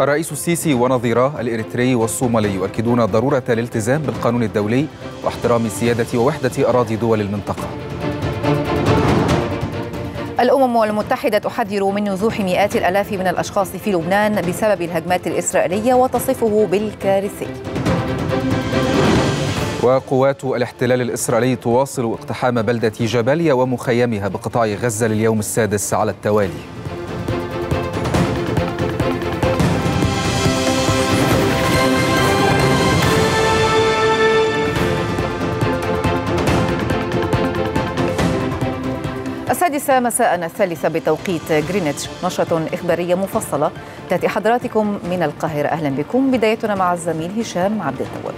الرئيس السيسي ونظيراه الإريتري والصومالي يؤكدون ضرورة الالتزام بالقانون الدولي واحترام سيادة ووحدة أراضي دول المنطقة. الأمم المتحدة تحذر من نزوح مئات الآلاف من الأشخاص في لبنان بسبب الهجمات الإسرائيلية وتصفه بالكارثي. وقوات الاحتلال الإسرائيلي تواصل اقتحام بلدة جباليا ومخيمها بقطاع غزة لليوم السادس على التوالي. مساء الثالثة بتوقيت جرينتش نشرة إخبارية مفصلة تأتي حضراتكم من القاهرة. أهلا بكم. بدايتنا مع الزميل هشام عبد التواب.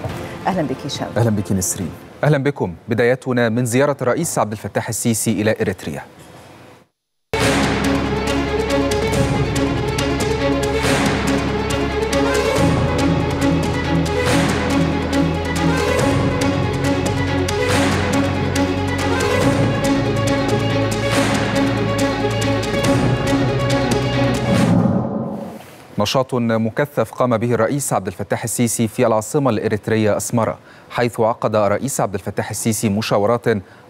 أهلا بك هشام. أهلا بك نسرين. أهلا بكم. بدايتنا من زيارة الرئيس عبد الفتاح السيسي إلى إريتريا. نشاط مكثف قام به الرئيس عبد الفتاح السيسي في العاصمة الإريترية أسمرة حيث عقد الرئيس عبد الفتاح السيسي مشاورات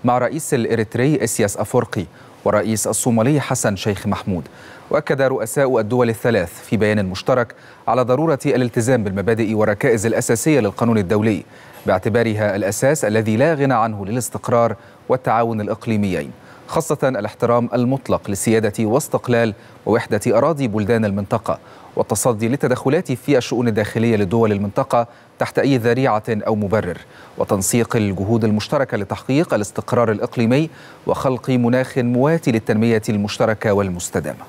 مع رئيس الإريتري إسياس أفورقي ورئيس الصومالي حسن شيخ محمود. وأكد رؤساء الدول الثلاث في بيان مشترك على ضرورة الالتزام بالمبادئ والركائز الأساسية للقانون الدولي باعتبارها الأساس الذي لا غنى عنه للاستقرار والتعاون الإقليميين. خاصة الاحترام المطلق لسيادة واستقلال ووحدة أراضي بلدان المنطقة والتصدي للتدخلات في الشؤون الداخلية لدول المنطقة تحت أي ذريعة أو مبرر وتنسيق الجهود المشتركة لتحقيق الاستقرار الإقليمي وخلق مناخ مواتي للتنمية المشتركة والمستدامة.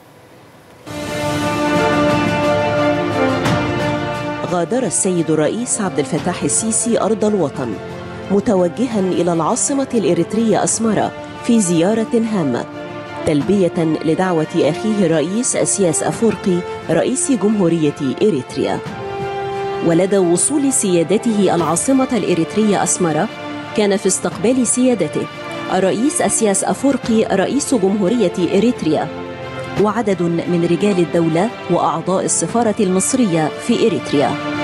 غادر السيد الرئيس عبد الفتاح السيسي أرض الوطن متوجها إلى العاصمة الإريترية أسمرة في زيارة هامة تلبية لدعوة أخيه الرئيس أسياس أفورقي رئيس جمهورية إريتريا. ولدى وصول سيادته العاصمة الإريترية أسمرة كان في استقبال سيادته الرئيس أسياس أفورقي رئيس جمهورية إريتريا. وعدد من رجال الدولة وأعضاء السفارة المصرية في إريتريا.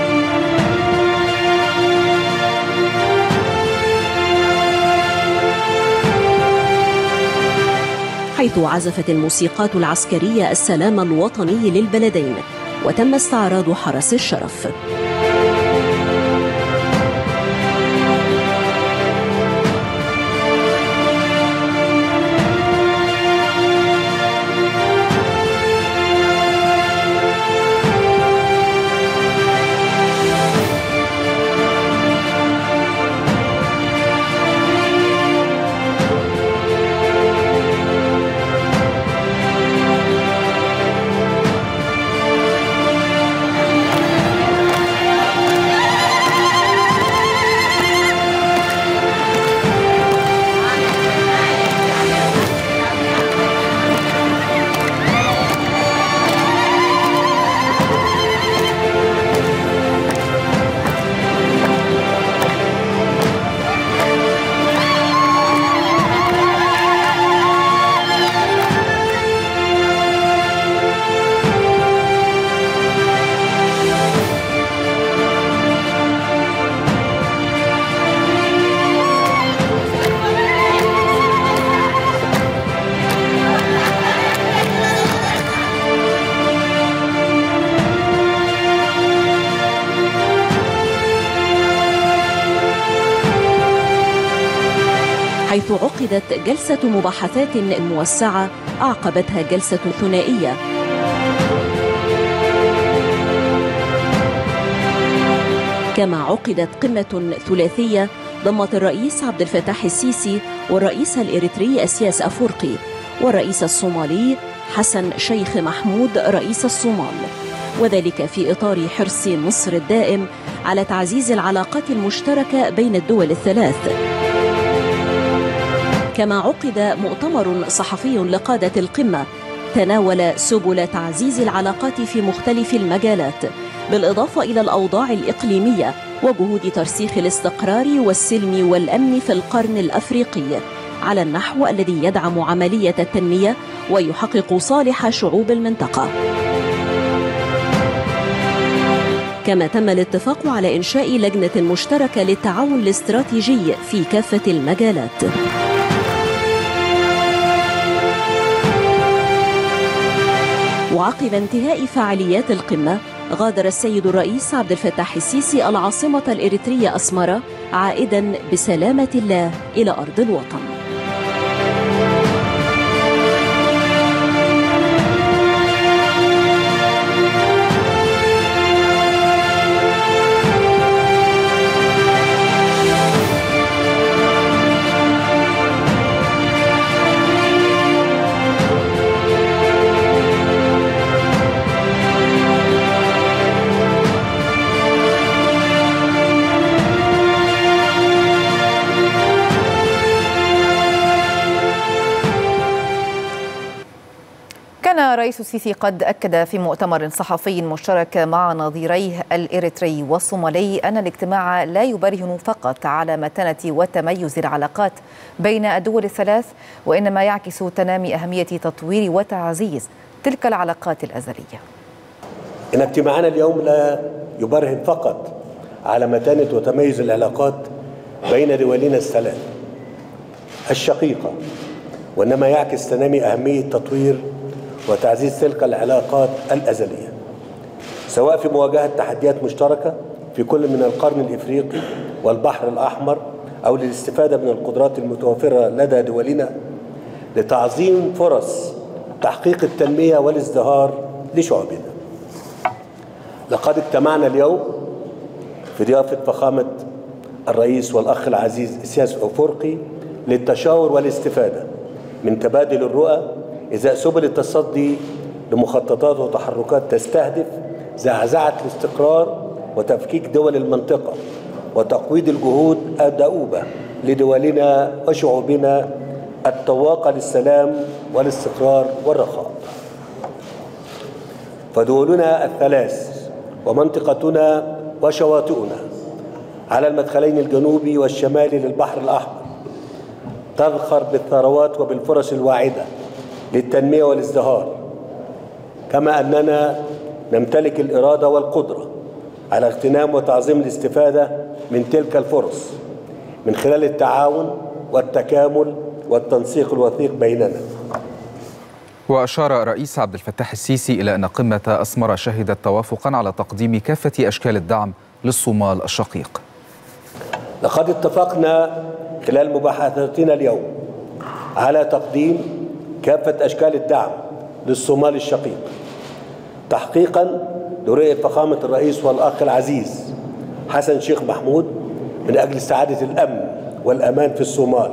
حيث عزفت الموسيقات العسكرية السلام الوطني للبلدين وتم استعراض حرس الشرف. مباحثات موسعة أعقبتها جلسة ثنائية. كما عقدت قمة ثلاثية ضمت الرئيس عبد الفتاح السيسي والرئيس الإريتري أسياس أفورقي والرئيس الصومالي حسن شيخ محمود رئيس الصومال. وذلك في إطار حرص مصر الدائم على تعزيز العلاقات المشتركة بين الدول الثلاث. كما عقد مؤتمر صحفي لقادة القمة. تناول سبل تعزيز العلاقات في مختلف المجالات بالإضافة إلى الأوضاع الإقليمية وجهود ترسيخ الاستقرار والسلم والأمن في القرن الأفريقي. على النحو الذي يدعم عملية التنمية ويحقق صالح شعوب المنطقة. كما تم الاتفاق على إنشاء لجنة مشتركة للتعاون الاستراتيجي في كافة المجالات. وعقب انتهاء فعاليات القمة غادر السيد الرئيس عبد الفتاح السيسي العاصمة الإريترية أسمرة عائدا بسلامة الله إلى أرض الوطن. كان رئيس السيسي قد أكد في مؤتمر صحفي مشترك مع نظيريه الإريتري والصومالي أن الاجتماع لا يبرهن فقط على متانة وتميز العلاقات بين الدول الثلاث وإنما يعكس تنامي أهمية تطوير وتعزيز تلك العلاقات الأزلية. إن اجتماعنا اليوم لا يبرهن فقط على متانة وتميز العلاقات بين دولنا الثلاث الشقيقة وإنما يعكس تنامي أهمية تطوير وتعزيز تلك العلاقات الأزلية سواء في مواجهة تحديات مشتركة في كل من القرن الإفريقي والبحر الأحمر أو للاستفادة من القدرات المتوفرة لدى دولنا لتعظيم فرص تحقيق التنمية والازدهار لشعوبنا. لقد اجتمعنا اليوم في ضيافة فخامة الرئيس والأخ العزيز إسياس أفرقي للتشاور والاستفادة من تبادل الرؤى إذا سبل التصدي لمخططات وتحركات تستهدف زعزعة الاستقرار وتفكيك دول المنطقة وتقويض الجهود الدؤوبة لدولنا وشعوبنا التواقة للسلام والاستقرار والرخاء. فدولنا الثلاث ومنطقتنا وشواطئنا على المدخلين الجنوبي والشمالي للبحر الأحمر تذخر بالثروات وبالفرص الواعدة للتنمية والازدهار. كما أننا نمتلك الإرادة والقدرة على اغتنام وتعظيم الاستفادة من تلك الفرص من خلال التعاون والتكامل والتنسيق الوثيق بيننا. وأشار رئيس عبد الفتاح السيسي إلى أن قمة أسمرة شهدت توافقا على تقديم كافة أشكال الدعم للصومال الشقيق. لقد اتفقنا خلال مباحثاتنا اليوم على تقديم كافة أشكال الدعم للصومال الشقيق. تحقيقا لرؤية فخامة الرئيس والأخ العزيز حسن شيخ محمود من أجل استعادة الأمن والأمان في الصومال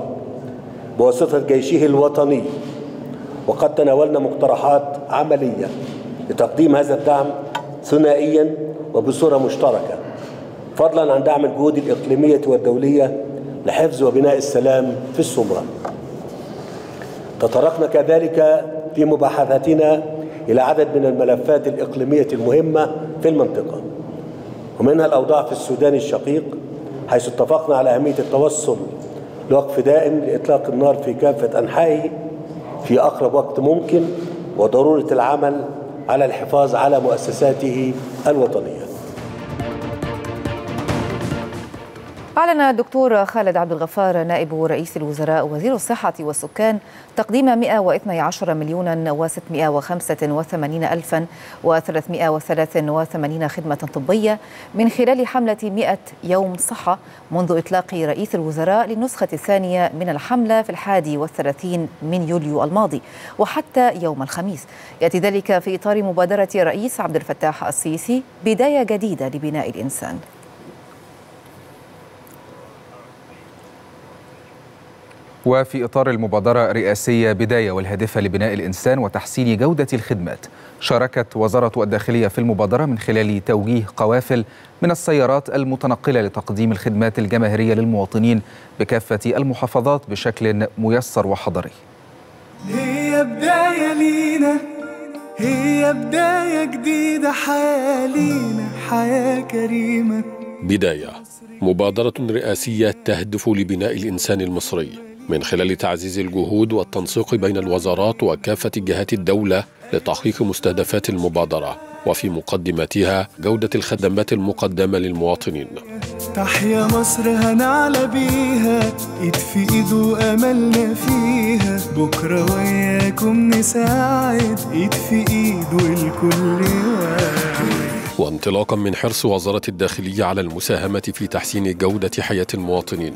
بواسطة جيشه الوطني. وقد تناولنا مقترحات عملية لتقديم هذا الدعم ثنائيا وبصورة مشتركة فضلا عن دعم الجهود الإقليمية والدولية لحفظ وبناء السلام في الصومال. تطرقنا كذلك في مباحثاتنا إلى عدد من الملفات الإقليمية المهمة في المنطقة. ومنها الأوضاع في السودان الشقيق حيث اتفقنا على أهمية التوصل لوقف دائم لإطلاق النار في كافة أنحائه في أقرب وقت ممكن وضرورة العمل على الحفاظ على مؤسساته الوطنية. أعلن الدكتور خالد عبد الغفار نائب رئيس الوزراء وزير الصحة والسكان تقديم 112 مليون و685 ألفا و383 خدمة طبية من خلال حملة 100 يوم صحة منذ إطلاق رئيس الوزراء للنسخة الثانية من الحملة في الحادي والثلاثين من يوليو الماضي وحتى يوم الخميس. يأتي ذلك في إطار مبادرة رئيس عبد الفتاح السيسي بداية جديدة لبناء الإنسان. وفي إطار المبادرة الرئاسية بداية والهادفة لبناء الإنسان وتحسين جودة الخدمات شاركت وزارة الداخلية في المبادرة من خلال توجيه قوافل من السيارات المتنقلة لتقديم الخدمات الجماهيرية للمواطنين بكافة المحافظات بشكل ميسر وحضري. هي بداية لينا هي بداية جديدة حياة لينا حياة كريمة. بداية. مبادرة رئاسية تهدف لبناء الإنسان المصري. من خلال تعزيز الجهود والتنسيق بين الوزارات وكافة جهات الدولة لتحقيق مستهدفات المبادرة وفي مقدمتها جودة الخدمات المقدمة للمواطنين. تحيا مصر هنعلى بيها. ايد في ايد واملنا فيها. بكرة وياكم نساعد. ايد في ايد والكل واحد. وانطلاقا من حرص وزارة الداخلية على المساهمة في تحسين جودة حياة المواطنين.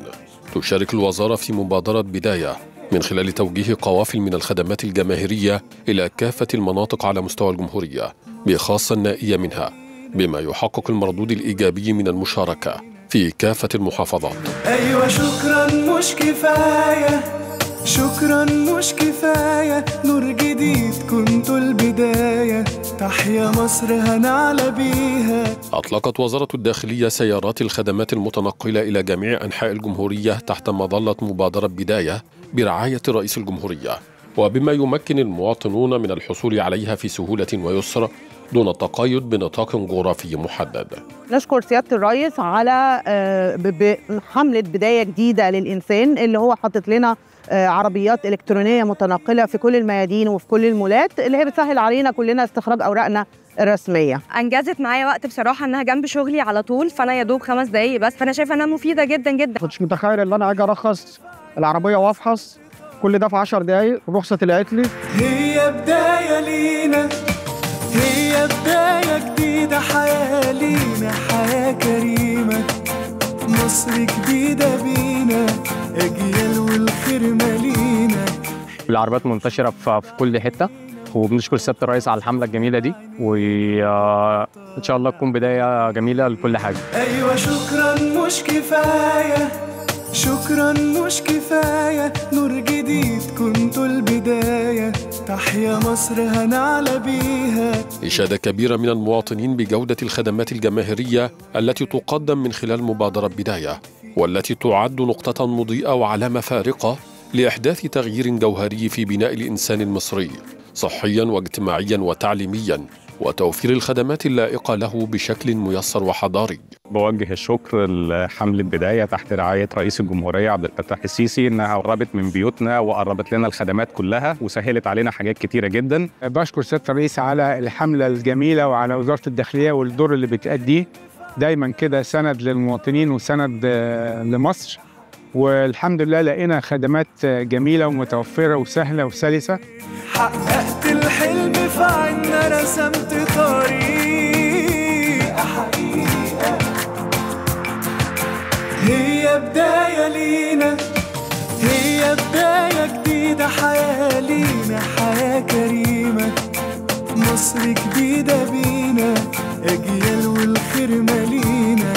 تشارك الوزارة في مبادرة بداية من خلال توجيه قوافل من الخدمات الجماهيرية إلى كافة المناطق على مستوى الجمهورية بخاصة النائية منها بما يحقق المردود الإيجابي من المشاركة في كافة المحافظات. أيوه شكرا مش كفاية. شكرا مش كفاية نور جديد كنتوا البداية. تحيا مصر هنعلى بيها. أطلقت وزارة الداخلية سيارات الخدمات المتنقلة إلى جميع أنحاء الجمهورية تحت مظلة مبادرة بداية برعاية رئيس الجمهورية. وبما يمكن المواطنون من الحصول عليها في سهولة ويسر دون التقيد بنطاق جغرافي محدد. نشكر سيادة الرئيس على آه، ب- بحمله بداية جديدة للإنسان اللي هو حاطط لنا عربيات إلكترونية متنقلة في كل الميادين وفي كل المولات اللي هي بتسهل علينا كلنا استخراج أوراقنا الرسمية. أنجزت معايا وقت بصراحة إنها جنب شغلي على طول فأنا يا دوب خمس دقايق بس فأنا شايفة إنها مفيدة جدا جدا. كنتش متخيل إن أنا أجي أرخص العربية وأفحص كل ده في 10 دقايق الرخصة طلعت لي. هي بداية لينا هي بداية جديدة حياة لينا حياة كريمة. مصر جديدة بينا أجيال والخير مالينا العربيات منتشرة في كل حتة وبنشكر سياده الرئيس على الحملة الجميلة دي وان شاء الله تكون بداية جميلة لكل حاجة. أيوة شكرا مش كفاية شكرا مش كفاية نور جديد كنتوا البداية. تحيا مصر هنعلى بيها. إشادة كبيرة من المواطنين بجودة الخدمات الجماهيرية التي تقدم من خلال مبادرة بداية والتي تعد نقطة مضيئة وعلامة فارقة لإحداث تغيير جوهري في بناء الإنسان المصري صحيا واجتماعيا وتعليميا. وتوفير الخدمات اللائقة له بشكل ميسر وحضاري. بوجه الشكر لحملة بداية تحت رعاية رئيس الجمهورية عبد الفتاح السيسي إنها قربت من بيوتنا وقربت لنا الخدمات كلها وسهلت علينا حاجات كتيرة جدا. بشكر سيادة الرئيس على الحملة الجميلة وعلى وزارة الداخلية والدور اللي بتأديه. دايما كده سند للمواطنين وسند لمصر. والحمد لله لقينا خدمات جميلة ومتوفرة وسهلة وسلسة. حققت الحلم في عنا رسمت طريق. حقيقة هي بداية لينا هي بداية جديدة حياة لينا حياة كريمة. مصر جديدة بينا أجيال والخير مالينا.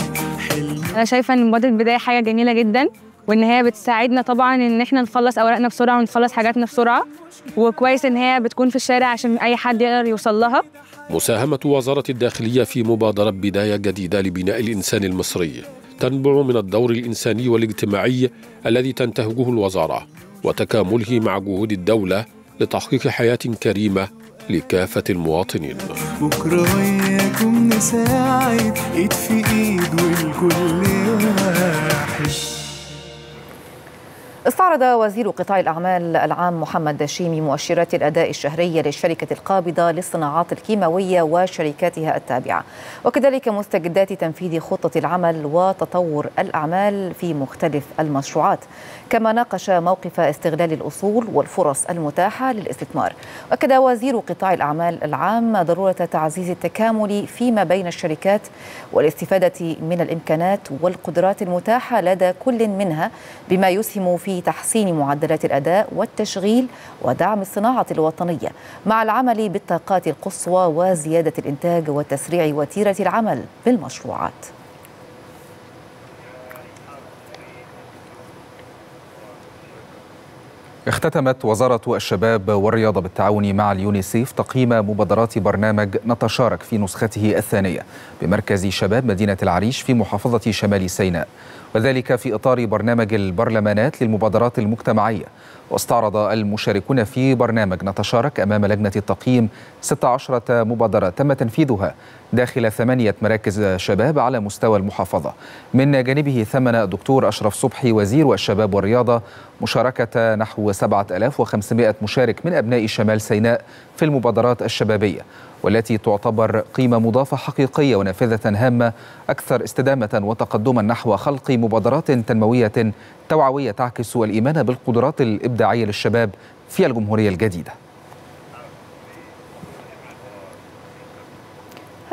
حلم أنا شايفة إن مبادره البداية حاجة جميلة جدا. وإن هي بتساعدنا طبعا إن إحنا نخلص أوراقنا بسرعة ونخلص حاجاتنا بسرعة. وكويس إن هي بتكون في الشارع عشان أي حد يقدر يوصل لها. مساهمة وزارة الداخلية في مبادرة بداية جديدة لبناء الإنسان المصري. تنبع من الدور الإنساني والاجتماعي الذي تنتهجه الوزارة وتكامله مع جهود الدولة لتحقيق حياة كريمة لكافة المواطنين. بكرة وياكم نساعد إيد في إيد والكل واحد استعرض وزير قطاع الأعمال العام محمد دشيمي مؤشرات الأداء الشهرية للشركة القابضة للصناعات الكيماوية وشركاتها التابعة. وكذلك مستجدات تنفيذ خطة العمل وتطور الأعمال في مختلف المشروعات. كما ناقش موقف استغلال الأصول والفرص المتاحة للاستثمار. وكذا وزير قطاع الأعمال العام ضرورة تعزيز التكامل فيما بين الشركات والاستفادة من الإمكانات والقدرات المتاحة لدى كل منها بما يسهم في تحسين معدلات الأداء والتشغيل ودعم الصناعة الوطنية مع العمل بالطاقات القصوى وزيادة الإنتاج وتسريع وتيرة العمل بالمشروعات. اختتمت وزارة الشباب والرياضة بالتعاون مع اليونيسيف تقييم مبادرات برنامج نتشارك في نسخته الثانية بمركز شباب مدينة العريش في محافظة شمال سيناء. وذلك في إطار برنامج البرلمانات للمبادرات المجتمعية. واستعرض المشاركون في برنامج نتشارك أمام لجنة التقييم 16 مبادرة تم تنفيذها داخل ثمانية مراكز شباب على مستوى المحافظة. من جانبه ثمن الدكتور أشرف صبحي وزير الشباب والرياضة مشاركة نحو 7500 مشارك من أبناء شمال سيناء في المبادرات الشبابية. والتي تعتبر قيمة مضافة حقيقية ونافذة هامة أكثر استدامة وتقدما نحو خلق مبادرات تنموية توعوية تعكس الإيمان بالقدرات الإبداعية للشباب في الجمهورية الجديدة.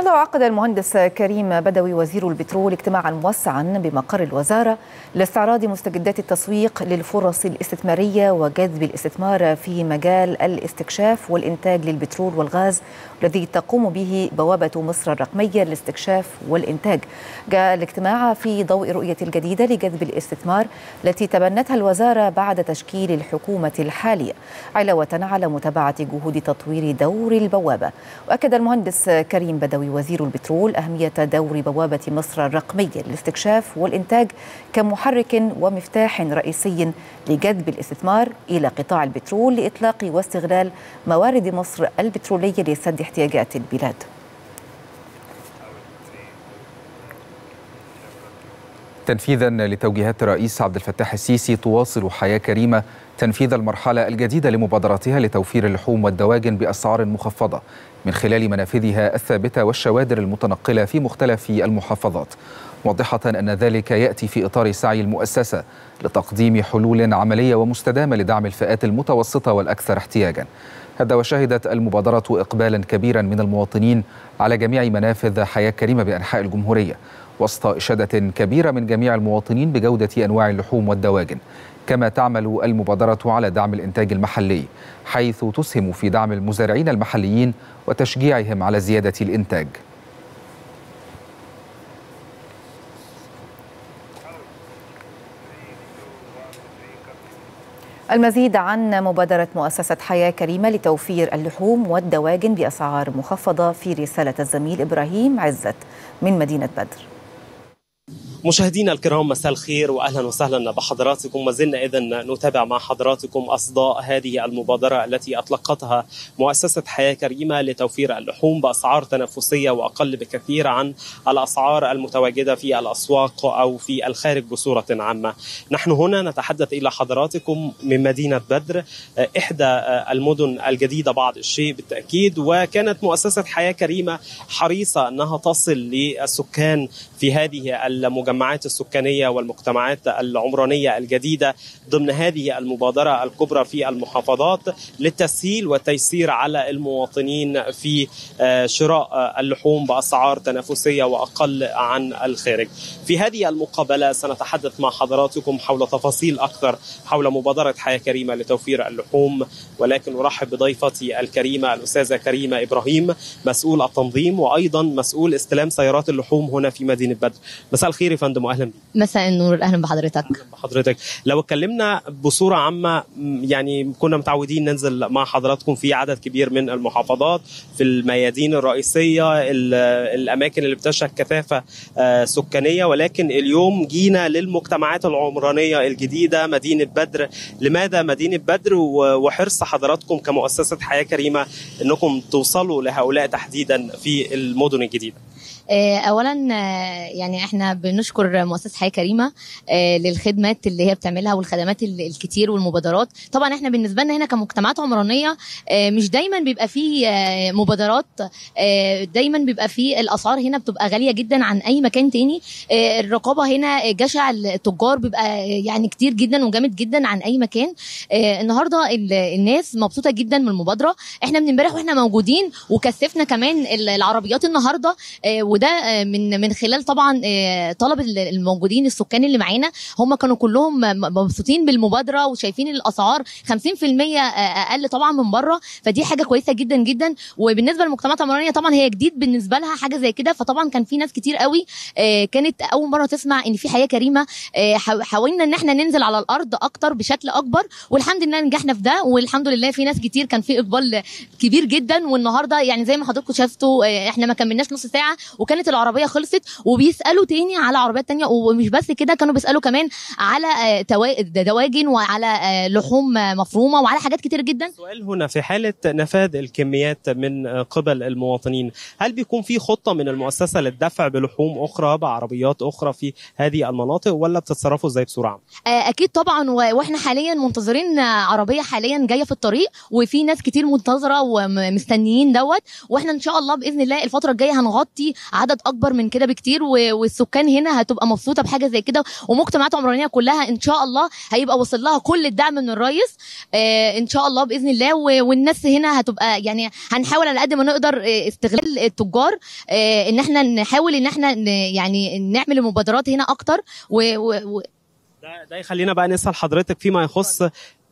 هذا عقد المهندس كريم بدوي وزير البترول اجتماعا موسعا بمقر الوزارة لاستعراض مستجدات التسويق للفرص الاستثمارية وجذب الاستثمار في مجال الاستكشاف والإنتاج للبترول والغاز الذي تقوم به بوابة مصر الرقمية للاستكشاف والإنتاج. جاء الاجتماع في ضوء الرؤيه الجديدة لجذب الاستثمار التي تبنتها الوزارة بعد تشكيل الحكومة الحالية علاوة على متابعة جهود تطوير دور البوابة. وأكد المهندس كريم بدوي وزير البترول أهمية دور بوابة مصر الرقمية للاستكشاف والإنتاج كمحرك ومفتاح رئيسي لجذب الاستثمار إلى قطاع البترول لإطلاق واستغلال موارد مصر البترولية لسد احتياجات البلاد. تنفيذا لتوجيهات الرئيس عبد الفتاح السيسي تواصل حياة كريمة تنفيذ المرحلة الجديدة لمبادراتها لتوفير اللحوم والدواجن بأسعار مخفضة من خلال منافذها الثابتة والشوادر المتنقلة في مختلف المحافظات. موضحة أن ذلك يأتي في إطار سعي المؤسسة لتقديم حلول عملية ومستدامة لدعم الفئات المتوسطة والأكثر احتياجاً. هذا وشهدت المبادرة إقبالا كبيرا من المواطنين على جميع منافذ حياة كريمة بأنحاء الجمهورية وسط إشادة كبيرة من جميع المواطنين بجودة أنواع اللحوم والدواجن. كما تعمل المبادرة على دعم الإنتاج المحلي حيث تسهم في دعم المزارعين المحليين وتشجيعهم على زيادة الإنتاج. المزيد عن مبادرة مؤسسة حياة كريمة لتوفير اللحوم والدواجن بأسعار مخفضة في رسالة الزميل إبراهيم عزت من مدينة بدر. مشاهدينا الكرام مساء الخير واهلا وسهلا بحضراتكم ما زلنا اذا نتابع مع حضراتكم أصداء هذه المبادرة التي أطلقتها مؤسسة حياة كريمة لتوفير اللحوم بأسعار تنافسية وأقل بكثير عن الأسعار المتواجدة في الأسواق أو في الخارج بصورة عامة. نحن هنا نتحدث إلى حضراتكم من مدينة بدر إحدى المدن الجديدة بعض الشيء بالتأكيد وكانت مؤسسة حياة كريمة حريصة أنها تصل للسكان في هذه المجمعات السكانية والمجتمعات العمرانية الجديدة ضمن هذه المبادرة الكبرى في المحافظات للتسهيل والتيسير على المواطنين في شراء اللحوم بأسعار تنافسية وأقل عن الخارج. في هذه المقابلة سنتحدث مع حضراتكم حول تفاصيل أكثر حول مبادرة حياة كريمة لتوفير اللحوم ولكن أرحب بضيفتي الكريمة الأستاذة كريمة إبراهيم مسؤول التنظيم وأيضا مسؤول استلام سيارات اللحوم هنا في مدينة بدر. مساء الخير فندم واهلا بك. مساء النور أهلا بحضرتك. أهلا بحضرتك. لو اتكلمنا بصورة عامة يعني كنا متعودين ننزل مع حضراتكم في عدد كبير من المحافظات في الميادين الرئيسية الأماكن اللي بتشهد كثافة سكانية ولكن اليوم جينا للمجتمعات العمرانية الجديدة مدينة بدر لماذا مدينة بدر وحرص حضراتكم كمؤسسة حياة كريمة إنكم توصلوا لهؤلاء تحديدا في المدن الجديدة اولا يعني إحنا بنشكر مؤسسة حياة كريمة للخدمات اللي هي بتعملها والخدمات الكتير والمبادرات. طبعا إحنا بالنسبة لنا هنا كمجتمعات عمرانية مش دايما بيبقى في مبادرات دايما بيبقى في الأسعار هنا بتبقى غالية جدا عن أي مكان تاني. الرقابة هنا جشع التجار بيبقى يعني كتير جدا وجامد جدا عن أي مكان. النهارده الناس مبسوطة جدا من المبادرة. إحنا من امبارح وإحنا موجودين وكثفنا كمان العربيات النهارده وده من من خلال طبعا طلب الموجودين السكان اللي معانا هم كانوا كلهم مبسوطين بالمبادرة وشايفين الأسعار 50% أقل طبعا من بره. فدي حاجة كويسة جدا جدا. وبالنسبة للمجتمعات العمرانيه طبعا هي جديد بالنسبة لها حاجة زي كده. فطبعا كان في ناس كتير قوي كانت أول مرة تسمع إن في حياة كريمة حاولنا إن إحنا ننزل على الأرض أكتر بشكل أكبر. والحمد لله نجحنا في ده. والحمد لله في ناس كتير كان في إقبال كبير جدا. والنهاردة يعني زي ما حضراتكم شفتوا إحنا ما كملناش نص ساعة. وكانت العربية خلصت وبيسألوا تاني على عربيات تانية ومش بس كده كانوا بيسألوا كمان على آه، دواجن وعلى آه، لحوم آه، مفرومة وعلى حاجات كتير جدا السؤال هنا في حالة نفاذ الكميات من قبل المواطنين هل بيكون في خطة من المؤسسة للدفع بلحوم أخرى بعربيات أخرى في هذه المناطق ولا بتتصرفوا إزاي بسرعة؟ آه، أكيد طبعا وإحنا حاليا منتظرين آه، عربية حاليا جاية في الطريق وفي ناس كتير منتظرة ومستنيين دوت وإحنا إن شاء الله بإذن الله الفترة الجاية هنغطي عدد أكبر من كده بكتير والسكان هنا هتبقى مبسوطة بحاجة زي كده ومجتمعات عمرانية كلها إن شاء الله هيبقى وصل لها كل الدعم من الرئيس آه، إن شاء الله بإذن الله والناس هنا هتبقى يعني هنحاول على قد ما نقدر آه، استغلال التجار آه، إن إحنا نحاول إن إحنا يعني نعمل المبادرات هنا أكتر و, و, ده, يخلينا بقى نسأل حضرتك فيما يخص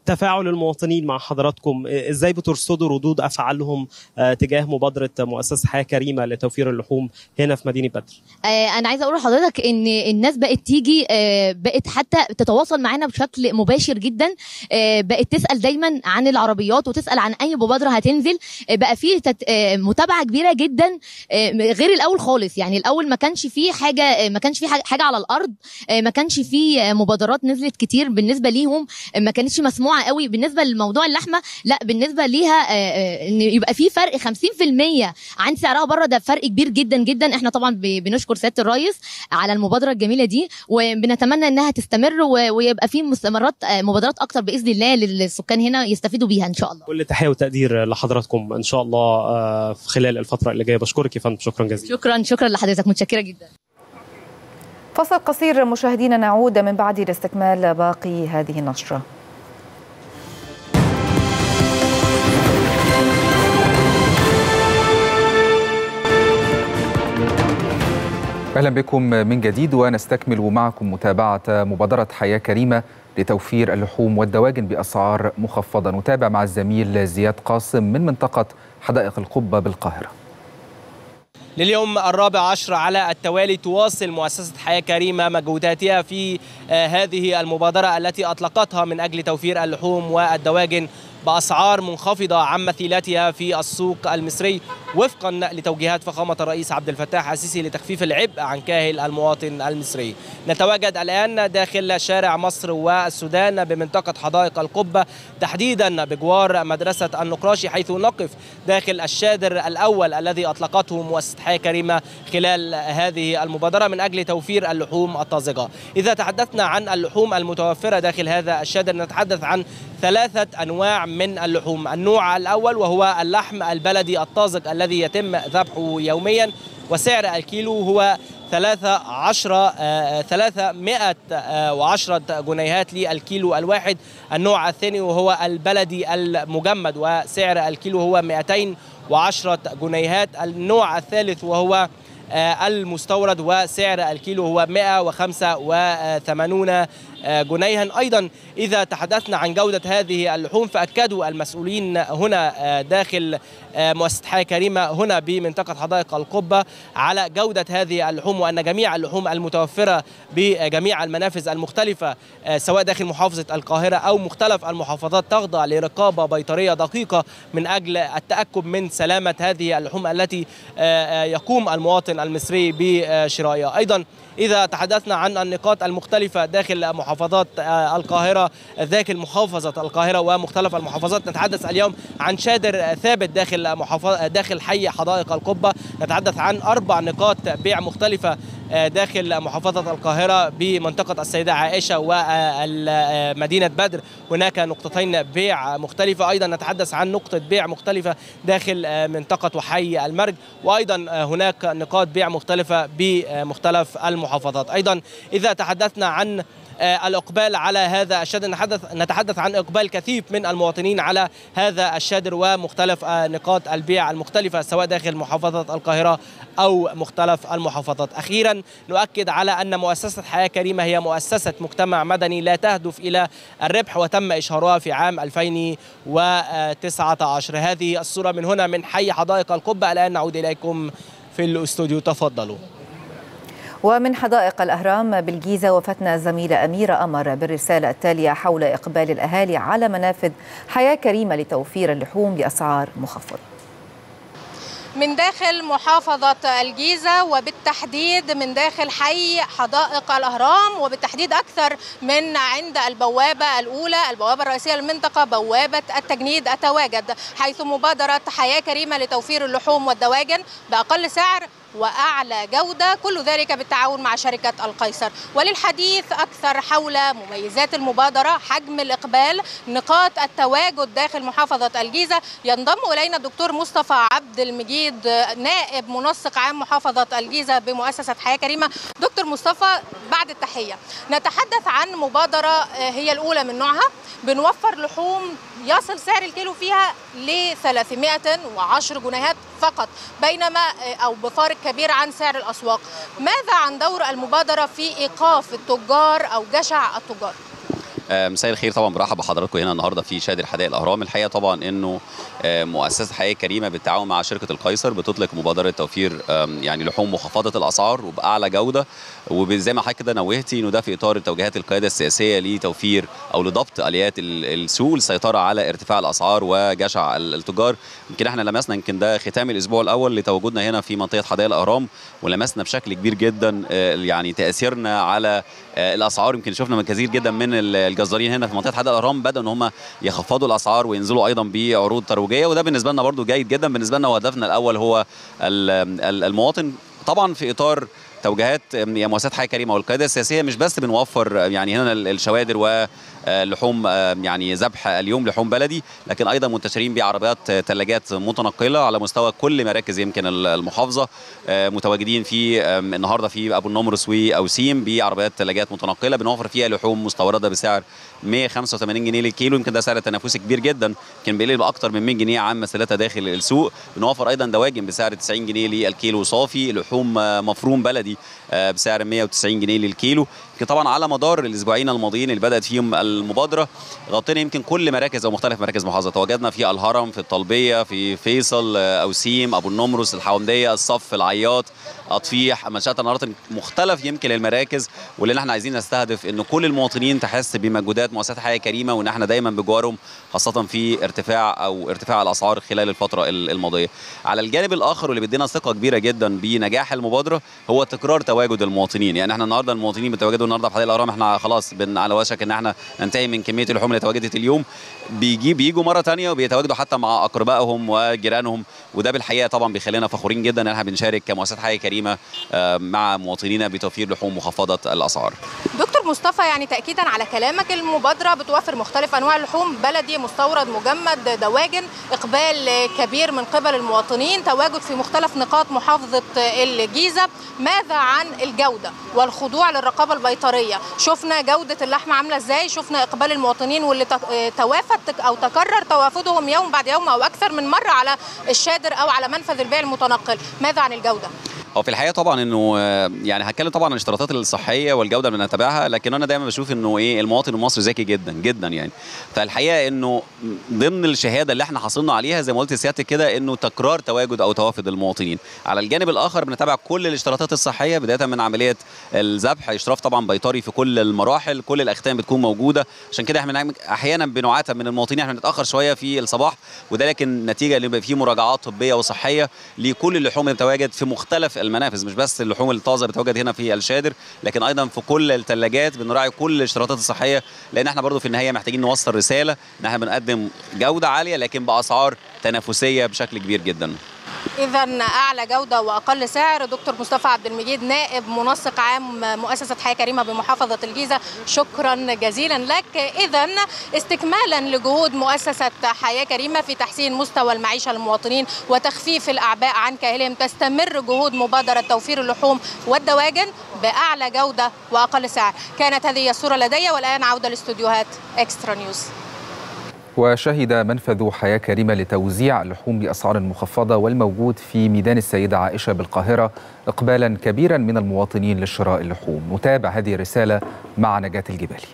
تفاعل المواطنين مع حضراتكم. إزاي بترصدوا ردود أفعالهم آه، تجاه مبادرة مؤسسة حياة كريمة لتوفير اللحوم هنا في مدينة بدر؟ آه، أنا عايزة أقول لحضرتك إن الناس بقت تيجي آه، بقت حتى تتواصل معانا بشكل مباشر جدا. بقت تسأل دايما عن العربيات وتسأل عن أي مبادرة هتنزل. بقى في متابعة كبيرة جدا غير الأول خالص. يعني الأول ما كانش فيه حاجة ما كانش فيه حاجة على الأرض. ما كانش فيه مبادرات نزلت كتير بالنسبة ليهم. ما كانتش مسموعة قوي بالنسبة لموضوع اللحمة لا بالنسبة ليها آه، آه، إن يبقى في فرق 50% عن سعرها بره ده فرق كبير جدا جدا. إحنا طبعا بنشكر سيادة الرئيس على المبادرة الجميلة دي وبنتمنى إنها تستمر ويبقى في مستمرات آه، مبادرات أكتر بإذن الله للسكان هنا يستفيدوا بيها إن شاء الله. كل تحية وتقدير لحضراتكم إن شاء الله في خلال الفترة اللي جاية. بشكرك يا فندم. شكرا جزيلا. شكرا شكرا لحضرتك. متشكرة جدا. فصل قصير مشاهدينا نعود من بعد لاستكمال باقي هذه النشرة. أهلا بكم من جديد ونستكمل معكم متابعة مبادرة حياة كريمة لتوفير اللحوم والدواجن بأسعار مخفضة. نتابع مع الزميل زياد قاسم من منطقة حدائق القبة بالقاهرة. لليوم الرابع عشر على التوالي تواصل مؤسسة حياة كريمة مجهوداتها في آه، هذه المبادرة التي أطلقتها من أجل توفير اللحوم والدواجن بأسعار منخفضة عن مثيلاتها في السوق المصري. وفقا لتوجيهات فخامة الرئيس عبد الفتاح السيسي لتخفيف العبء عن كاهل المواطن المصري. نتواجد الآن داخل شارع مصر والسودان بمنطقة حدائق القبة تحديدا بجوار مدرسة النقراشي حيث نقف داخل الشادر الأول الذي أطلقته مؤسسة حياة كريمة خلال هذه المبادرة من أجل توفير اللحوم الطازجة. إذا تحدثنا عن اللحوم المتوفرة داخل هذا الشادر نتحدث عن ثلاثة أنواع من اللحوم. النوع الأول وهو اللحم البلدي الطازج الذي يتم ذبحه يوميا وسعر الكيلو هو ثلاثة عشرة آه، ثلاثة مئة آه، وعشرة جنيهات للكيلو الواحد. النوع الثاني وهو البلدي المجمد وسعر الكيلو هو 210 جنيهات. النوع الثالث وهو آه، المستورد وسعر الكيلو هو 185 آه، جنيها. أيضا إذا تحدثنا عن جودة هذه اللحوم فأكدوا المسؤولين هنا آه، داخل آه، مؤسسة حياة كريمة هنا بمنطقة حدائق القبة على جودة هذه اللحوم وأن جميع اللحوم المتوفرة بجميع المنافذ المختلفة آه، سواء داخل محافظة القاهرة أو مختلف المحافظات تخضع لرقابة بيطرية دقيقة من أجل التأكد من سلامة هذه اللحوم التي يقوم المواطن المصري بشرائها. أيضا إذا تحدثنا عن النقاط المختلفة داخل محافظات آه، القاهرة داخل محافظة القاهرة ومختلف المحافظات. نتحدث اليوم عن شادر ثابت داخل محافظة داخل حي حدائق القبة. نتحدث عن أربع نقاط بيع مختلفة داخل محافظة القاهرة بمنطقة السيدة عائشة ومدينة بدر. هناك نقطتين بيع مختلفة. أيضا نتحدث عن نقطة بيع مختلفة داخل آه، منطقة وحي المرج. وأيضا آه، هناك نقاط بيع مختلفة بمختلف المحافظات. أيضا إذا تحدثنا عن آه، الإقبال على هذا الشادر نتحدث نتحدث عن إقبال كثيف من المواطنين على هذا الشادر ومختلف آه، نقاط البيع المختلفة سواء داخل محافظة القاهرة أو مختلف المحافظات. أخيرا نؤكد على أن مؤسسة حياة كريمة هي مؤسسة مجتمع مدني لا تهدف إلى الربح وتم إشهارها في عام 2019 هذه الصورة من هنا من حي حدائق القبة. الآن نعود إليكم في الأستوديو. تفضلوا. ومن حدائق الأهرام بالجيزة وفتنا الزميلة أميرة أمر بالرسالة التالية حول إقبال الأهالي على منافذ حياة كريمة لتوفير اللحوم بأسعار مخفضة. من داخل محافظة الجيزة وبالتحديد من داخل حي حدائق الأهرام وبالتحديد أكثر من عند البوابة الأولى البوابة الرئيسية للمنطقة بوابة التجنيد التواجد حيث مبادرة حياة كريمة لتوفير اللحوم والدواجن بأقل سعر وأعلى جودة كل ذلك بالتعاون مع شركة القيصر. وللحديث أكثر حول مميزات المبادرة حجم الإقبال نقاط التواجد داخل محافظة الجيزة. ينضم إلينا الدكتور مصطفى عبد المجيد نائب منسق عام محافظة الجيزة بمؤسسة حياة كريمة. دكتور مصطفى بعد التحية. نتحدث عن مبادرة هي الأولى من نوعها. بنوفر لحوم يصل سعر الكيلو فيها ل 310 جنيهات فقط بينما أو بفارق كبير عن سعر الأسواق. ماذا عن دور المبادرة في إيقاف التجار أو جشع التجار؟ مساء الخير. طبعا برحب بحضراتكم هنا النهارده في شادر حدائق الأهرام. الحقيقة طبعا إنه مؤسسة حياه كريمه بالتعاون مع شركة القيصر بتطلق مبادرة توفير يعني لحوم مخفضة الأسعار وبأعلى جودة. وزي ما حضرتك كده نوهتي إنه ده في إطار توجيهات القيادة السياسية لتوفير أو لضبط آليات السوق للسيطره على ارتفاع الأسعار وجشع التجار. يمكن إحنا لمسنا يمكن ده ختام الأسبوع الأول لتواجدنا هنا في منطقة حدائق الأهرام ولمسنا بشكل كبير جدا يعني تأثيرنا على الأسعار. يمكن شفنا كثير جدا من الجزارين هنا في منطقة حدائق الأهرام بدأوا إن هم يخفضوا الأسعار وينزلوا أيضا بعروض ترويجية وده بالنسبة لنا برضو جيد جدا. بالنسبة لنا وهدفنا الأول هو المواطن. طبعا في إطار توجيهات مؤسسات حياه كريمة والقيادة السياسية مش بس بنوفر يعني هنا الشوادر ولحوم يعني ذبح اليوم لحوم بلدي لكن أيضا منتشرين بعربيات ثلاجات متنقلة على مستوى كل مراكز يمكن المحافظة. متواجدين في النهارده في أبو النمرس واوسيم بعربيات ثلاجات متنقلة بنوفر فيها لحوم مستوردة بسعر 185 جنيه للكيلو. يمكن ده سعر تنافسي كبير جدا يمكن بيقل باكثر من 100 جنيه عن مسيرتها داخل السوق. بنوفر أيضا دواجن بسعر 90 جنيه للكيلو صافي لحوم مفروم بلدي. بسعر 190 جنيه للكيلو. يمكن طبعا على مدار الأسبوعين الماضيين اللي بدأت فيهم المبادرة غطينا يمكن كل مراكز أو مختلف مراكز محافظة. تواجدنا في الهرم في الطلبية في فيصل أوسيم أبو النمرس الحومديه الصف العياط اطفيح منشات النهارات مختلف يمكن المراكز واللي إحنا عايزين نستهدف ان كل المواطنين تحس بمجهودات مؤسسات حياة كريمة وإن إحنا دايما بجوارهم خاصة في ارتفاع أو ارتفاع الأسعار خلال الفترة الماضية. على الجانب الآخر واللي بيدينا ثقة كبيرة جدا بنجاح المبادرة هو تكرار تواجد المواطنين. يعني إحنا النهارده المواطنين بيتواجدوا النهارده في حدائق الأهرام إحنا خلاص بن على وشك إن إحنا ننتهي من كمية اللحوم اللي تواجدت اليوم. بيجي بيجوا مرة ثانية وبيتواجدوا حتى مع أقربائهم وجيرانهم وده بالحقيقة طبعا بيخلينا فخورين جدا إن إحنا بنشارك كمؤسسات حياه كريمة مع مواطنينا بتوفير لحوم مخفضة الأسعار. دكتور مصطفى يعني تاكيدا على كلامك المبادرة بتوفر مختلف أنواع اللحوم بلدي مستورد مجمد دواجن إقبال كبير من قبل المواطنين تواجد في مختلف نقاط محافظة الجيزة. ماذا عن الجودة والخضوع للرقابة البيطرية. شفنا جودة اللحمة عاملة إزاي؟ شفنا إقبال المواطنين واللي توافد أو تكرر توافدهم يوم بعد يوم أو أكثر من مرة على الشادر أو على منفذ البيع المتنقل. ماذا عن الجودة؟ هو في الحقيقة طبعا إنه يعني هتكلم طبعا عن الاشتراطات الصحية والجودة اللي بنتابعها لكن أنا دايما بشوف إنه إيه المواطن المصري ذكي جدا جدا يعني. فالحقيقة إنه ضمن الشهادة اللي إحنا حصلنا عليها زي ما قلت سيادتك كده إنه تكرار تواجد أو توافد المواطنين. على الجانب الآخر بنتابع كل الاشتراطات الصحية بداية من عملية الذبح اشراف طبعا بيطري في كل المراحل كل الأختام بتكون موجودة. عشان كده إحنا أحيانا بنعاتب من المواطنين إحنا بنتأخر شوية في الصباح وده لكن نتيجه اللي في مراجعات طبية وصحية لكل اللحوم اللي بتواجد في مختلف المنافذ مش بس اللحوم الطازة بتواجد هنا في الشادر لكن أيضا في كل الثلاجات بنراعي كل الاشتراطات الصحية لأن إحنا برضو في النهاية محتاجين نوصل رسالة إن إحنا بنقدم جودة عالية لكن بأسعار تنافسية بشكل كبير جدا. اذا أعلى جودة وأقل سعر. دكتور مصطفى عبد المجيد نائب منسق عام مؤسسة حياة كريمة بمحافظة الجيزة. شكرا جزيلا لك. اذا استكمالا لجهود مؤسسة حياة كريمة في تحسين مستوى المعيشة للمواطنين وتخفيف الأعباء عن كاهلهم. تستمر جهود مبادرة توفير اللحوم والدواجن بأعلى جودة وأقل سعر. كانت هذه الصورة لدي والآن عودة لاستوديوهات إكسترا نيوز. وشهد منفذ حياة كريمة لتوزيع اللحوم بأسعار مخفضة والموجود في ميدان السيدة عائشة بالقاهرة إقبالا كبيرا من المواطنين لشراء اللحوم. نتابع هذه الرسالة مع نجاة الجبالي.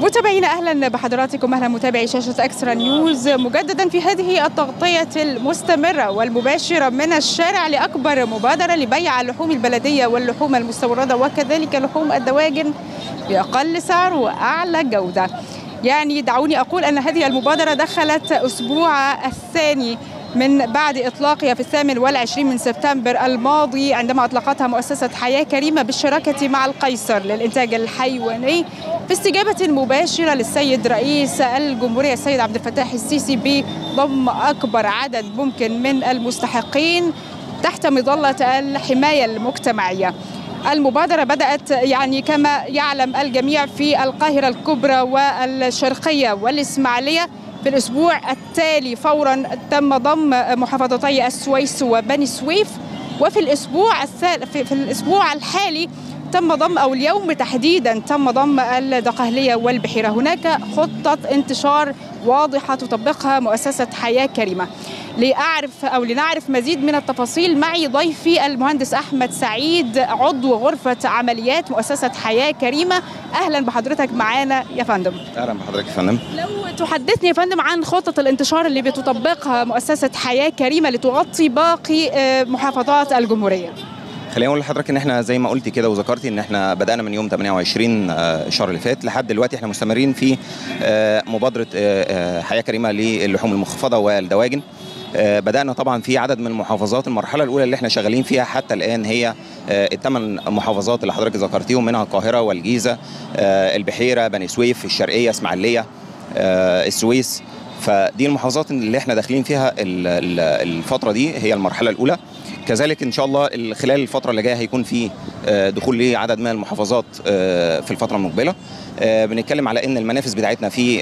متابعينا أهلا بحضراتكم. أهلا متابعي شاشة إكسترا نيوز. مجددا في هذه التغطية المستمرة والمباشرة من الشارع لأكبر مبادرة لبيع اللحوم البلدية واللحوم المستوردة وكذلك لحوم الدواجن بأقل سعر وأعلى جودة. يعني دعوني أقول أن هذه المبادرة دخلت أسبوع الثاني من بعد إطلاقها في الثامن والعشرين من سبتمبر الماضي عندما أطلقتها مؤسسة حياة كريمة بالشراكة مع القيصر للإنتاج الحيواني. في استجابة مباشرة للسيد رئيس الجمهورية السيد عبد الفتاح السيسي بضم أكبر عدد ممكن من المستحقين تحت مظلة الحماية المجتمعية. المبادرة بدأت يعني كما يعلم الجميع في القاهرة الكبرى والشرقية والإسماعيلية. في الأسبوع التالي فورا تم ضم محافظتي السويس وبني سويف. وفي الأسبوع في الأسبوع الحالي تم ضم أو اليوم تحديدا تم ضم الدقهلية والبحيرة. هناك خطة انتشار واضحة تطبقها مؤسسة حياة كريمة. لأعرف أو لنعرف مزيد من التفاصيل معي ضيفي المهندس أحمد سعيد عضو غرفة عمليات مؤسسة حياة كريمة. أهلا بحضرتك معانا يا فندم. أهلا بحضرتك يا فندم. لو تحدثني يا فندم عن خطة الانتشار اللي بتطبقها مؤسسة حياة كريمة لتغطي باقي آه، محافظات الجمهورية. خليني أقول لحضرتك إن إحنا زي ما قلتي كده وذكرتي إن إحنا بدأنا من يوم 28 آه، الشهر اللي فات. لحد دلوقتي إحنا مستمرين في آه، مبادرة آه، حياة كريمة للحوم المخفضة والدواجن. بدأنا طبعا في عدد من المحافظات المرحلة الأولى اللي إحنا شغالين فيها حتى الآن هي الثمان محافظات اللي حضرتك ذكرتيهم منها القاهرة والجيزة آه، البحيرة بني سويف الشرقية إسماعيلية آه، السويس. فدي المحافظات اللي إحنا داخلين فيها ال- ال- الفترة دي هي المرحلة الأولى. كذلك إن شاء الله ال- خلال الفترة اللي جاية هيكون في آه، دخول لعدد من المحافظات آه، في الفترة المقبلة. آه، بنتكلم على إن المنافذ بتاعتنا في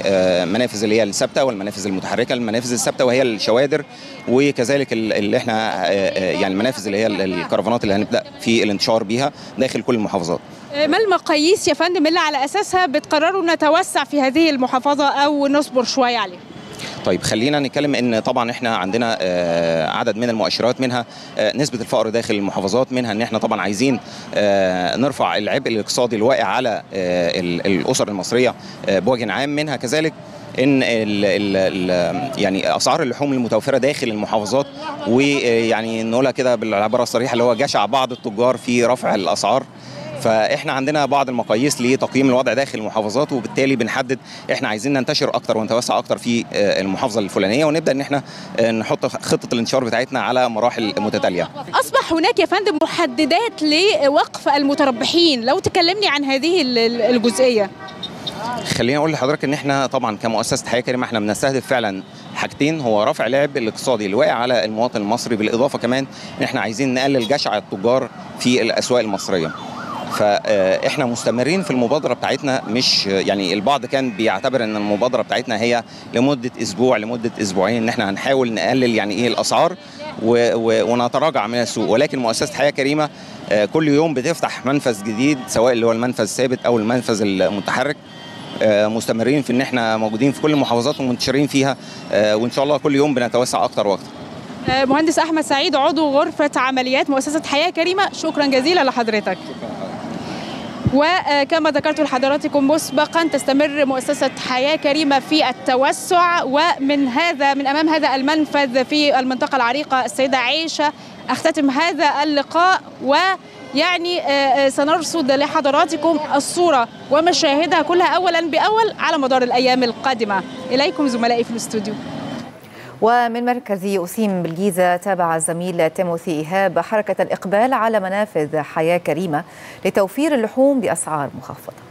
منافذ اللي هي الثابتة والمنافذ المتحركة. المنافذ الثابتة وهي الشوادر وكذلك ال- اللي إحنا يعني المنافذ اللي هي ال- الكرفانات اللي هنبدأ في الانتشار بيها داخل كل المحافظات. ما المقاييس يا فندم اللي على أساسها بتقرروا نتوسع في هذه المحافظة أو نصبر شوية عليها؟ طيب خلينا نتكلم إن طبعا إحنا عندنا آه، عدد من المؤشرات منها آه، نسبة الفقر داخل المحافظات منها إن إحنا طبعا عايزين آه، نرفع العبء الاقتصادي الواقع على ال- الأسر المصرية بوجه عام. منها كذلك إن ال ال ال يعني أسعار اللحوم المتوفرة داخل المحافظات ويعني نقولها كده بالعبارة الصريحة اللي هو جشع بعض التجار في رفع الأسعار. فاحنا عندنا بعض المقاييس لتقييم الوضع داخل المحافظات وبالتالي بنحدد إحنا عايزين ننتشر أكتر ونتوسع أكتر في آه، المحافظة الفلانية ونبدأ إن إحنا آه، نحط خطة الانتشار بتاعتنا على مراحل متتالية. أصبح هناك يا فندم محددات لوقف المتربحين. لو تكلمني عن هذه ال- ال- الجزئية. خليني أقول لحضرتك إن إحنا طبعا كمؤسسة حياة كريمة إحنا بنستهدف فعلا حاجتين هو رفع العبء الاقتصادي اللي واقع على المواطن المصري بالإضافة كمان إن إحنا عايزين نقلل جشع التجار في الأسواق المصرية. فاحنا مستمرين في المبادرة بتاعتنا مش يعني البعض كان بيعتبر إن المبادرة بتاعتنا هي لمدة أسبوع لمدة أسبوعين إن إحنا هنحاول نقلل يعني إيه الأسعار ونتراجع من السوق. ولكن مؤسسة حياة كريمة آه، كل يوم بتفتح منفذ جديد سواء اللي هو المنفذ الثابت أو المنفذ المتحرك. آه، مستمرين في إن إحنا موجودين في كل المحافظات ومنتشرين فيها. آه، وإن شاء الله كل يوم بنتوسع أكتر وأكتر. مهندس أحمد سعيد عضو غرفة عمليات مؤسسة حياة كريمة. شكرا جزيلا لحضرتك. وكما ذكرت لحضراتكم مسبقا تستمر مؤسسة حياة كريمة في التوسع. ومن هذا من أمام هذا المنفذ في المنطقة العريقة السيدة عائشة أختتم هذا اللقاء. ويعني آه، آه، سنرصد لحضراتكم الصورة ومشاهدها كلها أولا بأول على مدار الأيام القادمة. إليكم زملائي في الاستوديو. ومن مركز أسيم بالجيزة تابع الزميل تيموثي إيهاب حركة الإقبال على منافذ حياة كريمة لتوفير اللحوم بأسعار مخفضة.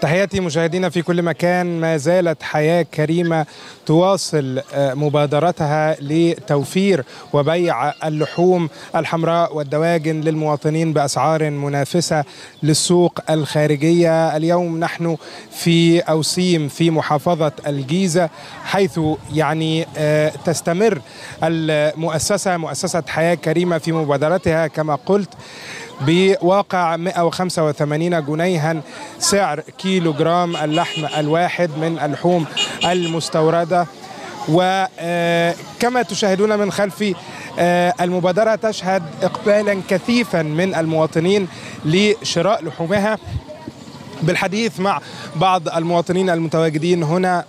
تحياتي مشاهدينا في كل مكان. ما زالت حياة كريمة تواصل آه، مبادرتها لتوفير وبيع اللحوم الحمراء والدواجن للمواطنين بأسعار منافسة للسوق الخارجية. اليوم نحن في أوسيم في محافظة الجيزة حيث يعني آه، تستمر المؤسسة مؤسسة حياة كريمة في مبادرتها. كما قلت بواقع 185 جنيها سعر كيلو جرام اللحم الواحد من اللحوم المستوردة. وكما تشاهدون من خلفي آه، المبادرة تشهد إقبالا كثيفا من المواطنين لشراء لحومها. بالحديث مع بعض المواطنين المتواجدين هنا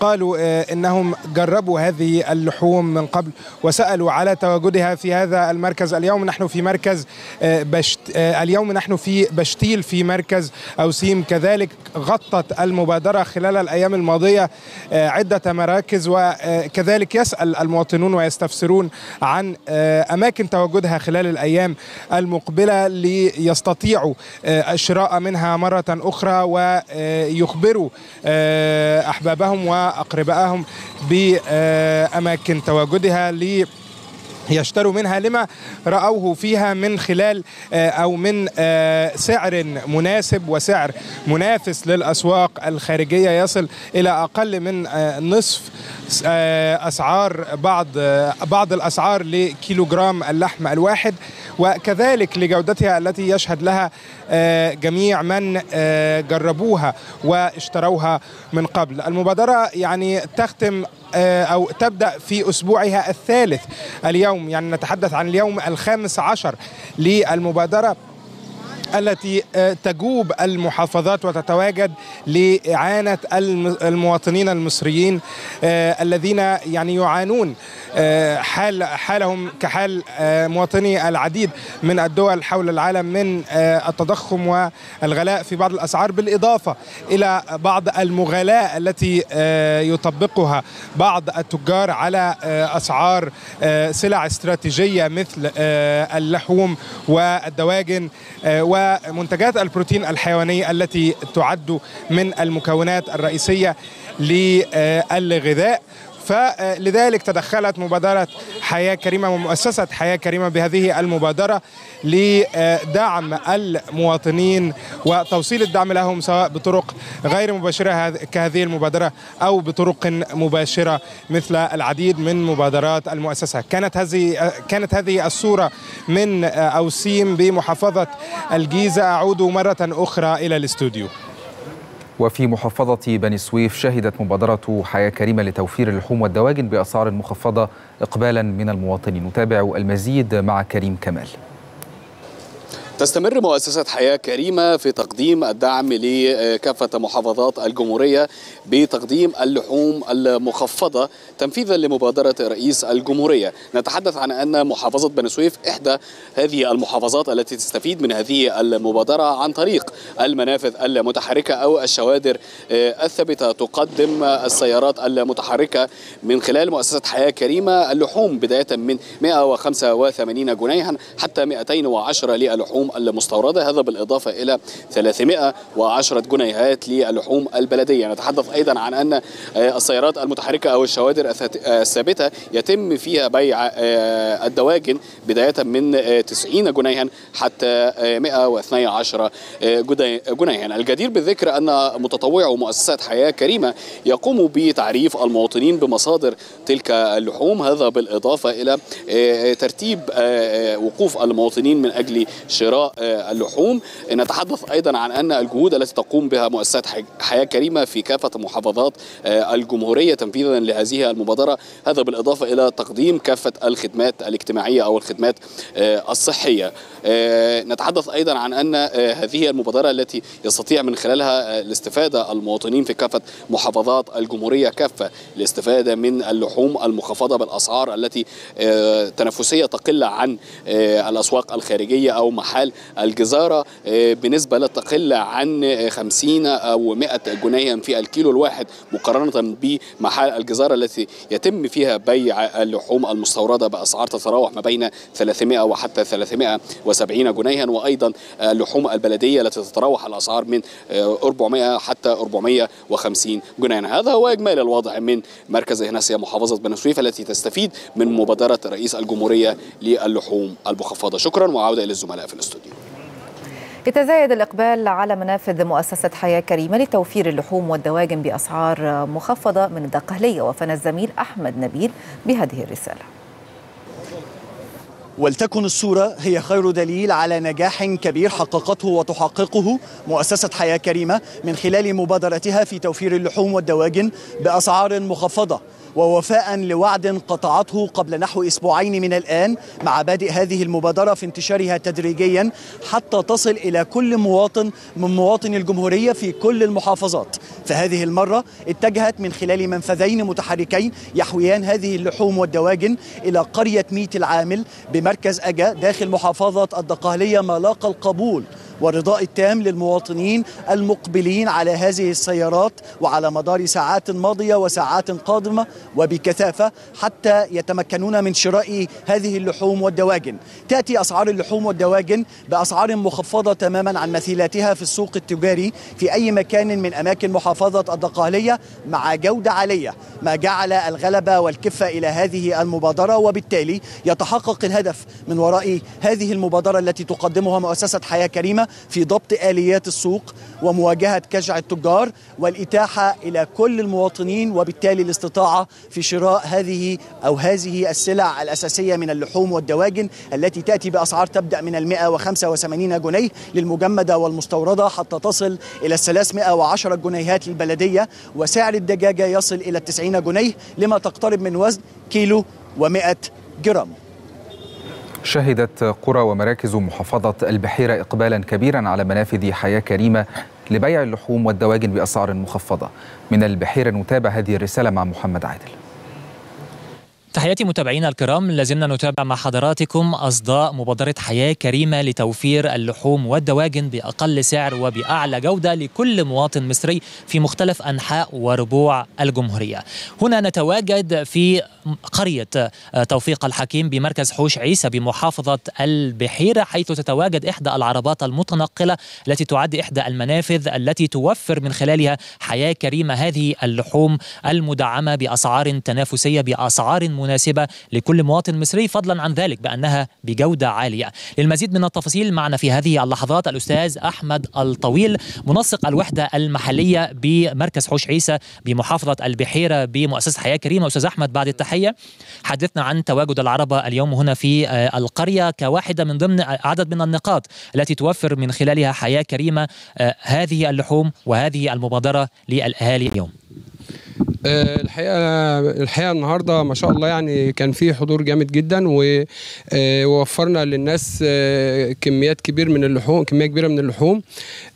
قالوا إنهم جربوا هذه اللحوم من قبل وسألوا على تواجدها في هذا المركز. اليوم نحن في مركز بشت اليوم نحن في بشتيل في مركز أوسيم. كذلك غطت المبادرة خلال الأيام الماضية عدة مراكز وكذلك يسأل المواطنون ويستفسرون عن أماكن تواجدها خلال الأيام المقبلة ليستطيعوا الشراء منها مرة أخرى ويخبروا أحبابهم و أقربائهم بأماكن تواجدها لي يشتروا منها لما رأوه فيها من خلال أو من سعر مناسب وسعر منافس للأسواق الخارجية. يصل إلى أقل من نصف أسعار بعض بعض الأسعار لكيلوغرام اللحم الواحد. وكذلك لجودتها التي يشهد لها جميع من جربوها واشتروها من قبل. المبادرة يعني تختم أو تبدأ في أسبوعها الثالث اليوم. يعني نتحدث عن اليوم الخامس عشر للمبادرة. التي تجوب المحافظات وتتواجد لإعانة المواطنين المصريين الذين يعني يعانون حال حالهم كحال مواطني العديد من الدول حول العالم من التضخم والغلاء في بعض الأسعار بالإضافة إلى بعض المغالاة التي يطبقها بعض التجار على أسعار سلع استراتيجية مثل اللحوم والدواجن ومنتجات البروتين الحيواني التي تعد من المكونات الرئيسية للغذاء. فلذلك تدخلت مبادرة حياة كريمة ومؤسسة حياة كريمة بهذه المبادرة لدعم المواطنين وتوصيل الدعم لهم سواء بطرق غير مباشرة كهذه المبادرة أو بطرق مباشرة مثل العديد من مبادرات المؤسسة. كانت هذه كانت هذه الصورة من أوسيم بمحافظة الجيزة. أعود مرة أخرى إلى الاستوديو. وفي محافظة بني سويف شهدت مبادرة حياة كريمة لتوفير اللحوم والدواجن بأسعار مخفضة إقبالا من المواطنين. نتابع المزيد مع كريم كمال. تستمر مؤسسة حياة كريمة في تقديم الدعم لكافة محافظات الجمهورية بتقديم اللحوم المخفضة تنفيذا لمبادرة رئيس الجمهورية. نتحدث عن أن محافظة بني سويف إحدى هذه المحافظات التي تستفيد من هذه المبادرة عن طريق المنافذ المتحركة أو الشوادر الثابتة تقدم السيارات المتحركة من خلال مؤسسة حياة كريمة. اللحوم بداية من 185 جنيها حتى 210 للحوم. المستوردة هذا بالإضافة إلى 310 جنيهات للحوم البلدية. نتحدث أيضا عن أن السيارات المتحركة أو الشوادر الثابتة يتم فيها بيع الدواجن بداية من 90 جنيها حتى 112 جنيها. الجدير بالذكر أن متطوعو مؤسسة حياة كريمة يقوموا بتعريف المواطنين بمصادر تلك اللحوم. هذا بالإضافة إلى ترتيب وقوف المواطنين من أجل شراء اللحوم. نتحدث أيضا عن أن الجهود التي تقوم بها مؤسسة حياة كريمة في كافة محافظات الجمهورية تنفيذا لهذه المبادرة. هذا بالإضافة إلى تقديم كافة الخدمات الاجتماعية أو الخدمات الصحية. نتحدث أيضا عن أن هذه المبادرة التي يستطيع من خلالها الاستفادة المواطنين في كافة محافظات الجمهورية كافة الاستفادة من اللحوم المخفضة بالأسعار التي تنافسية تقل عن الأسواق الخارجية أو محال الجزارة بنسبة لا تقل عن 50 أو 100 جنيه في الكيلو الواحد مقارنة بمحال الجزارة التي يتم فيها بيع اللحوم المستوردة بأسعار تتراوح ما بين 300 وحتى 370 جنيها وأيضا اللحوم البلدية التي تتراوح الأسعار من 400 حتى 450 جنيها. هذا هو إجمالي الوضع من مركز إهناسيا محافظة بني سويف التي تستفيد من مبادرة رئيس الجمهورية للحوم المخفضة. شكرا وعودة إلى الزملاء في الاستوديو. يتزايد الإقبال على منافذ مؤسسة حياة كريمة لتوفير اللحوم والدواجن بأسعار مخفضة من الدقهلية وفن الزميل أحمد نبيل بهذه الرسالة. ولتكن الصورة هي خير دليل على نجاح كبير حققته وتحققه مؤسسة حياة كريمة من خلال مبادرتها في توفير اللحوم والدواجن بأسعار مخفضة. ووفاء لوعد قطعته قبل نحو أسبوعين من الآن مع بادئ هذه المبادرة في انتشارها تدريجيا حتى تصل إلى كل مواطن من مواطني الجمهورية في كل المحافظات. فهذه المرة اتجهت من خلال منفذين متحركين يحويان هذه اللحوم والدواجن إلى قرية ميت العامل بمركز أجا داخل محافظة الدقهلية ما لاقى القبول. والرضاء التام للمواطنين المقبلين على هذه السيارات وعلى مدار ساعات ماضية وساعات قادمة وبكثافة حتى يتمكنون من شراء هذه اللحوم والدواجن. تأتي أسعار اللحوم والدواجن بأسعار مخفضة تماما عن مثيلاتها في السوق التجاري في أي مكان من أماكن محافظة الدقهلية مع جودة عالية ما جعل الغلبة والكفة إلى هذه المبادرة وبالتالي يتحقق الهدف من وراء هذه المبادرة التي تقدمها مؤسسة حياة كريمة في ضبط آليات السوق ومواجهة كجع التجار والإتاحة إلى كل المواطنين وبالتالي الاستطاعة في شراء هذه أو هذه السلع الأساسية من اللحوم والدواجن التي تأتي بأسعار تبدأ من ال 185 جنيه للمجمدة والمستوردة حتى تصل إلى ال 310 جنيهات للبلدية وسعر الدجاجة يصل إلى 90 جنيه لما تقترب من وزن كيلو و100 جرام. شهدت قرى ومراكز محافظة البحيرة إقبالا كبيرا على منافذ حياة كريمة لبيع اللحوم والدواجن بأسعار مخفضة. من البحيرة نتابع هذه الرسالة مع محمد عادل. تحياتي متابعينا الكرام لازلنا نتابع مع حضراتكم أصداء مبادرة حياة كريمة لتوفير اللحوم والدواجن بأقل سعر وبأعلى جودة لكل مواطن مصري في مختلف أنحاء وربوع الجمهورية. هنا نتواجد في قرية توفيق الحكيم بمركز حوش عيسى بمحافظة البحيرة حيث تتواجد إحدى العربات المتنقلة التي تعد إحدى المنافذ التي توفر من خلالها حياة كريمة هذه اللحوم المدعمة بأسعار تنافسية بأسعار مناسبة لكل مواطن مصري فضلا عن ذلك بأنها بجودة عالية. للمزيد من التفاصيل معنا في هذه اللحظات الأستاذ أحمد الطويل منسق الوحدة المحلية بمركز حوش عيسى بمحافظة البحيرة بمؤسسة حياة كريمة. أستاذ أحمد بعد التحية حدثنا عن تواجد العربة اليوم هنا في القرية كواحدة من ضمن عدد من النقاط التي توفر من خلالها حياة كريمة هذه اللحوم وهذه المبادرة للأهالي اليوم. الحقيقة الحقيقة النهارده ما شاء الله يعني كان في حضور جامد جدا ووفرنا للناس كميات كبير من اللحوم كمية كبيرة من اللحوم.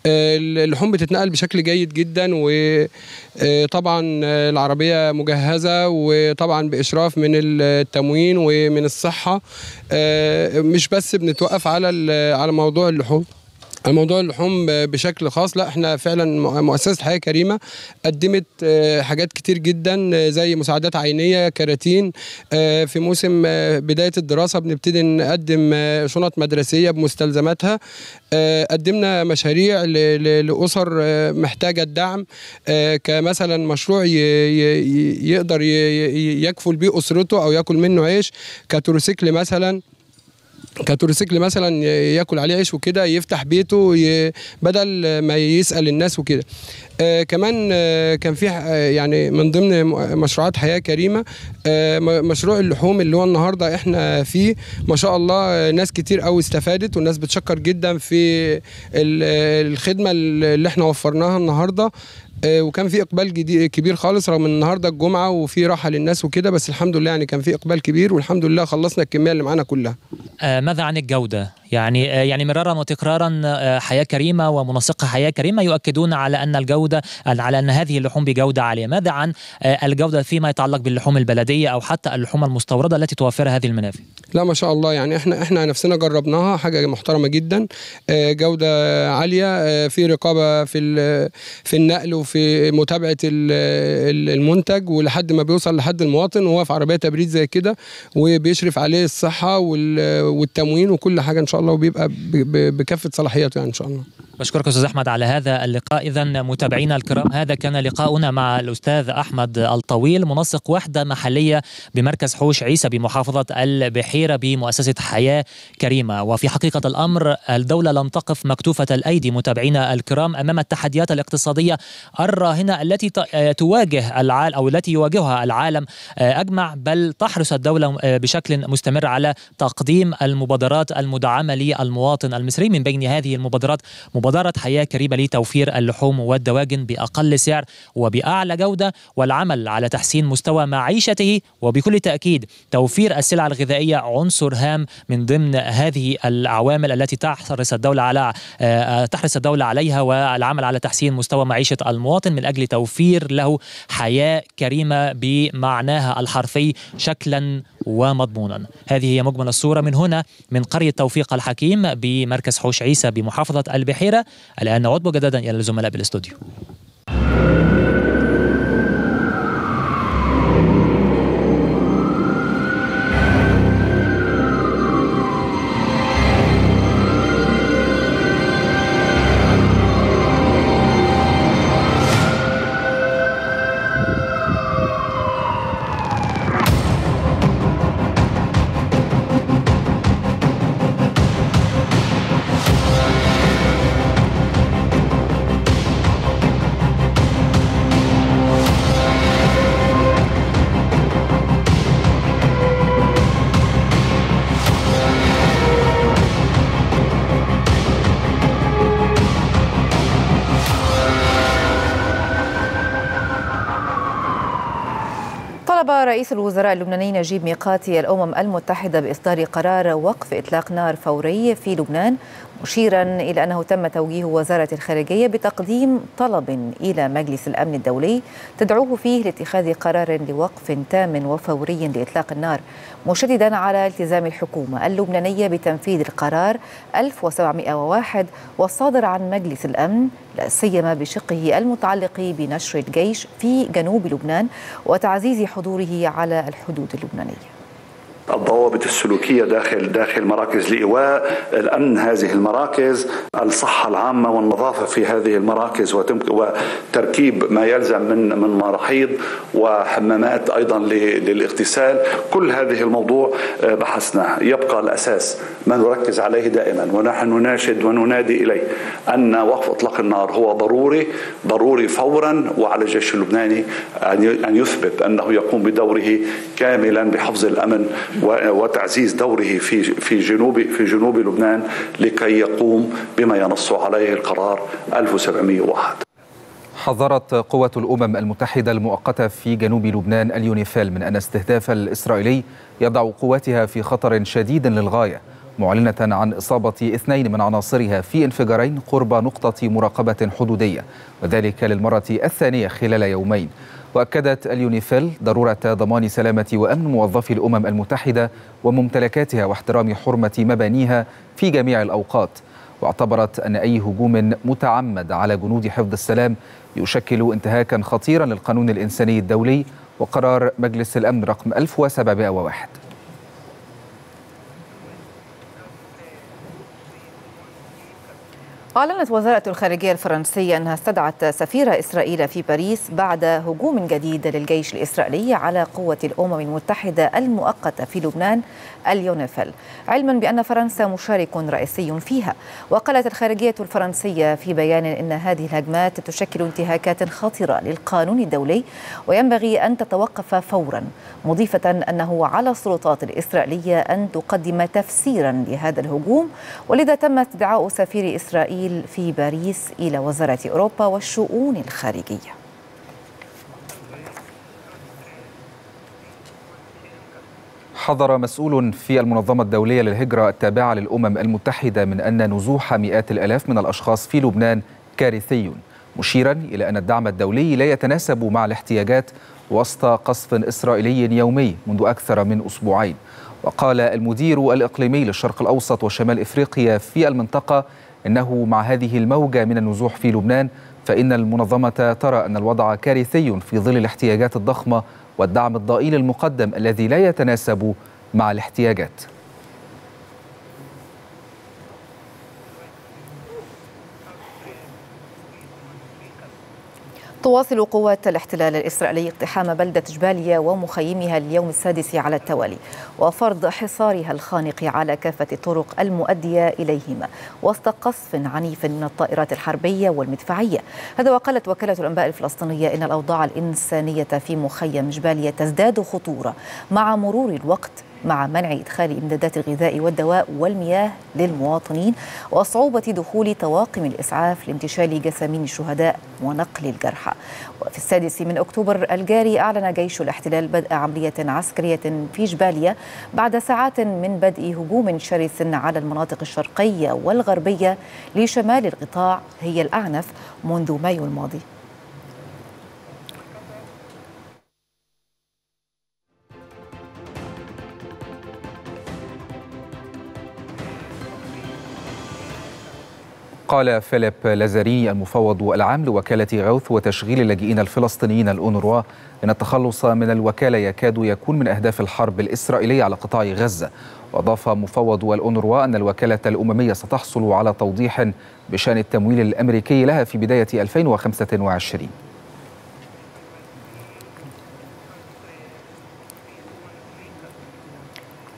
اللحوم بتتنقل بشكل جيد جدا وطبعا العربية مجهزة وطبعا بإشراف من التموين ومن الصحة. مش بس بنتوقف على على موضوع اللحوم. الموضوع اللحوم بشكل خاص لا إحنا فعلا مؤسسة حياه كريمه قدمت حاجات كتير جدا زي مساعدات عينية كراتين في موسم بداية الدراسة بنبتدي نقدم شنط مدرسية بمستلزماتها قدمنا مشاريع لأسر محتاجة الدعم كمثلا مشروع يقدر يكفل بيه أسرته أو ياكل منه عيش كتروسيكل مثلا. كتوريسيكل مثلا ياكل عليه عيش وكده يفتح بيته. بدل ما يسأل الناس وكده آه كمان آه كان في يعني من ضمن مشروعات حياة كريمة آه مشروع اللحوم اللي هو النهارده إحنا فيه ما شاء الله ناس كتير قوي استفادت والناس بتشكر جدا في الخدمة اللي إحنا وفرناها النهارده وكان في إقبال كبير خالص رغم إن النهارده الجمعة وفي راحة للناس وكده بس الحمد لله يعني كان في إقبال كبير والحمد لله خلصنا الكمية اللي معانا كلها. آه ماذا عن الجودة؟ يعني آه يعني مرارا وتكرارا آه حياة كريمة ومنسقة حياة كريمة يؤكدون على أن الجودة على أن هذه اللحوم بجودة عالية. ماذا عن الجودة فيما يتعلق باللحوم البلدية أو حتى اللحوم المستوردة التي توفرها هذه المنافذ؟ لا ما شاء الله. يعني إحنا إحنا نفسنا جربناها حاجة محترمة جدا. جودة عالية. في رقابة في في النقل وفي متابعة المنتج ولحد ما بيوصل لحد المواطن. وهو في عربية تبريد زي كده وبيشرف عليه الصحة والتموين وكل حاجة إن شاء الله وبيبقى بكافة صلاحياته يعني إن شاء الله. بشكرك أستاذ أحمد على هذا اللقاء. اذا متابعينا الكرام هذا كان لقاؤنا مع الأستاذ أحمد الطويل منسق وحدة محلية بمركز حوش عيسى بمحافظة البحيرة بمؤسسة حياة كريمة. وفي حقيقة الأمر الدولة لم تقف مكتوفة الأيدي. متابعينا الكرام أمام التحديات الاقتصادية الراهنة التي تواجه العالم أو التي يواجهها العالم أجمع بل تحرص الدولة بشكل مستمر على تقديم المبادرات المدعمة للمواطن المصري. من بين هذه المبادرات مبادرة مبادرة حياة كريمة لتوفير اللحوم والدواجن بأقل سعر وبأعلى جودة والعمل على تحسين مستوى معيشته. وبكل تأكيد توفير السلع الغذائية عنصر هام من ضمن هذه العوامل التي تحرص الدولة على تحرص الدولة عليها والعمل على تحسين مستوى معيشة المواطن من أجل توفير له حياة كريمة بمعناها الحرفي شكلا ومضمونا. هذه هي مجمل الصورة من هنا. من قرية توفيق الحكيم بمركز حوش عيسى بمحافظة البحيرة الآن نعود مجددا إلى الزملاء بالاستوديو. رئيس الوزراء اللبناني نجيب ميقاتي الأمم المتحدة بإصدار قرار وقف إطلاق نار فوري في لبنان مشيرا إلى أنه تم توجيه وزارة الخارجية بتقديم طلب إلى مجلس الأمن الدولي تدعوه فيه لاتخاذ قرار لوقف تام وفوري لإطلاق النار مشددا على التزام الحكومة اللبنانية بتنفيذ القرار 1701 والصادر عن مجلس الأمن لا سيما بشقه المتعلق بنشر الجيش في جنوب لبنان وتعزيز حضوره على الحدود اللبنانية. الضوابط السلوكية داخل داخل مراكز لايواء الأمن هذه المراكز الصحة العامة والنظافة في هذه المراكز وتركيب ما يلزم من من مراحيض وحمامات أيضا للاغتسال. كل هذه الموضوع بحثناه يبقى الأساس ما نركز عليه دائما ونحن نناشد وننادي إليه أن وقف إطلاق النار هو ضروري ضروري فورا وعلى الجيش اللبناني أن يثبت أنه يقوم بدوره كاملا بحفظ الأمن وتعزيز دوره في في جنوب في جنوب لبنان لكي يقوم بما ينص عليه القرار 1701 حذرت قوة الأمم المتحدة المؤقتة في جنوب لبنان اليونيفيل من أن استهداف الإسرائيلي يضع قواتها في خطر شديد للغاية معلنة عن إصابة اثنين من عناصرها في انفجارين قرب نقطة مراقبة حدودية وذلك للمرة الثانية خلال يومين. وأكدت اليونيفيل ضرورة ضمان سلامة وأمن موظفي الأمم المتحدة وممتلكاتها واحترام حرمة مبانيها في جميع الأوقات. واعتبرت أن أي هجوم متعمد على جنود حفظ السلام يشكل انتهاكا خطيرا للقانون الإنساني الدولي وقرار مجلس الأمن رقم 1701 أعلنت وزارة الخارجية الفرنسية أنها استدعت سفير إسرائيل في باريس بعد هجوم جديد للجيش الإسرائيلي على قوة الأمم المتحدة المؤقتة في لبنان اليونيفيل. علما بأن فرنسا مشارك رئيسي فيها. وقالت الخارجية الفرنسية في بيان أن هذه الهجمات تشكل انتهاكات خطيرة للقانون الدولي وينبغي أن تتوقف فورا مضيفة أنه على السلطات الإسرائيلية أن تقدم تفسيرا لهذا الهجوم ولذا تم استدعاء سفير إسرائيل في باريس إلى وزارة أوروبا والشؤون الخارجية. حذر مسؤول في المنظمة الدولية للهجرة التابعة للأمم المتحدة من أن نزوح مئات الآلاف من الأشخاص في لبنان كارثي مشيرا إلى أن الدعم الدولي لا يتناسب مع الاحتياجات وسط قصف إسرائيلي يومي منذ أكثر من أسبوعين. وقال المدير الإقليمي للشرق الأوسط وشمال إفريقيا في المنطقة إنه مع هذه الموجة من النزوح في لبنان فإن المنظمة ترى أن الوضع كارثي في ظل الاحتياجات الضخمة والدعم الضئيل المقدم الذي لا يتناسب مع الاحتياجات. تواصل قوات الاحتلال الإسرائيلي اقتحام بلدة جباليا ومخيمها اليوم السادس على التوالي وفرض حصارها الخانق على كافة الطرق المؤدية إليهما وسط قصف عنيف من الطائرات الحربية والمدفعية. هذا وقالت وكالة الأنباء الفلسطينية إن الأوضاع الإنسانية في مخيم جباليا تزداد خطورة مع مرور الوقت مع منع إدخال إمدادات الغذاء والدواء والمياه للمواطنين وصعوبة دخول طواقم الإسعاف لانتشال جثامين الشهداء ونقل الجرحى. وفي السادس من أكتوبر الجاري أعلن جيش الاحتلال بدء عملية عسكرية في جباليا بعد ساعات من بدء هجوم شرس على المناطق الشرقية والغربية لشمال القطاع هي الأعنف منذ مايو الماضي. قال فيليب لازاري المفوض العام لوكالة غوث وتشغيل اللاجئين الفلسطينيين الأونروا إن التخلص من الوكالة يكاد يكون من أهداف الحرب الإسرائيلية على قطاع غزة. وأضاف مفوض الأونروا أن الوكالة الأممية ستحصل على توضيح بشأن التمويل الأمريكي لها في بداية 2025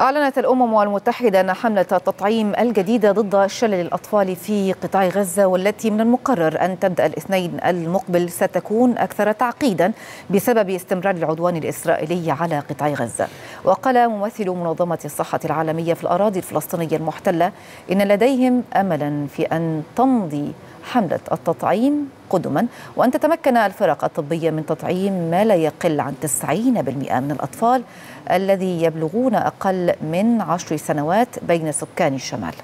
أعلنت الأمم المتحدة أن حملة التطعيم الجديدة ضد شلل الأطفال في قطاع غزة والتي من المقرر أن تبدأ الاثنين المقبل ستكون أكثر تعقيدا بسبب استمرار العدوان الإسرائيلي على قطاع غزة. وقال ممثل منظمة الصحة العالمية في الأراضي الفلسطينية المحتلة إن لديهم أملا في أن تمضي حملة التطعيم قدما وأن تتمكن الفرق الطبية من تطعيم ما لا يقل عن 90% من الأطفال الذي يبلغون أقل من عشر سنوات بين سكان الشمال.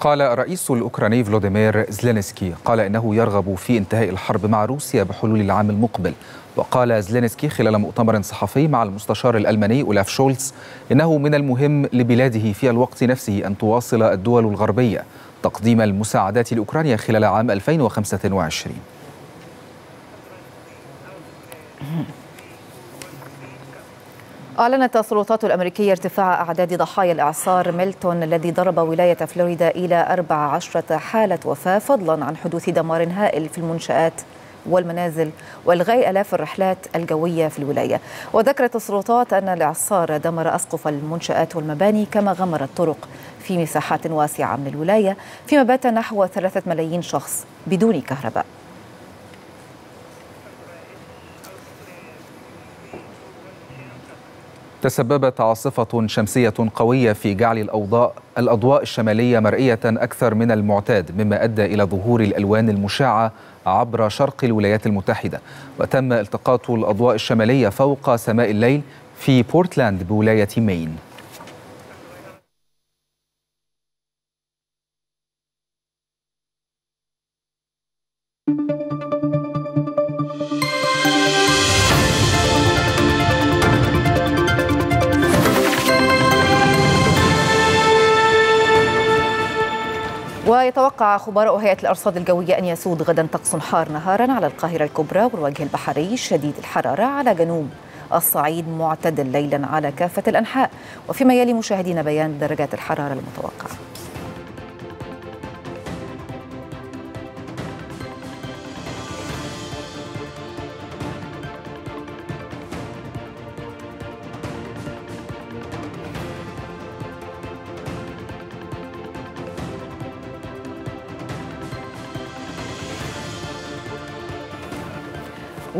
قال الرئيس الأوكراني فلوديمير زلينسكي قال إنه يرغب في انتهاء الحرب مع روسيا بحلول العام المقبل. وقال زلينسكي خلال مؤتمر صحفي مع المستشار الألماني أولاف شولتز إنه من المهم لبلاده في الوقت نفسه أن تواصل الدول الغربية تقديم المساعدات لأوكرانيا خلال عام 2025 أعلنت السلطات الأمريكية ارتفاع أعداد ضحايا الإعصار ميلتون الذي ضرب ولاية فلوريدا إلى 14 حالة وفاة فضلا عن حدوث دمار هائل في المنشآت والمنازل والغاء آلاف الرحلات الجوية في الولاية. وذكرت السلطات أن الإعصار دمر أسقف المنشآت والمباني كما غمر الطرق في مساحات واسعة من الولاية فيما بات نحو ثلاثة ملايين شخص بدون كهرباء. تسببت عاصفة شمسية قوية في جعل الأوضاء الأضواء الشمالية مرئية أكثر من المعتاد مما أدى إلى ظهور الألوان المشعة عبر شرق الولايات المتحدة. وتم التقاط الأضواء الشمالية فوق سماء الليل في بورتلاند بولاية مين. ويتوقع خبراء هيئة الأرصاد الجوية أن يسود غدا طقس حار نهارا على القاهرة الكبرى والوجه البحري شديد الحرارة على جنوب الصعيد معتدل ليلا على كافة الأنحاء. وفيما يلي مشاهدين بيان درجات الحرارة المتوقعة.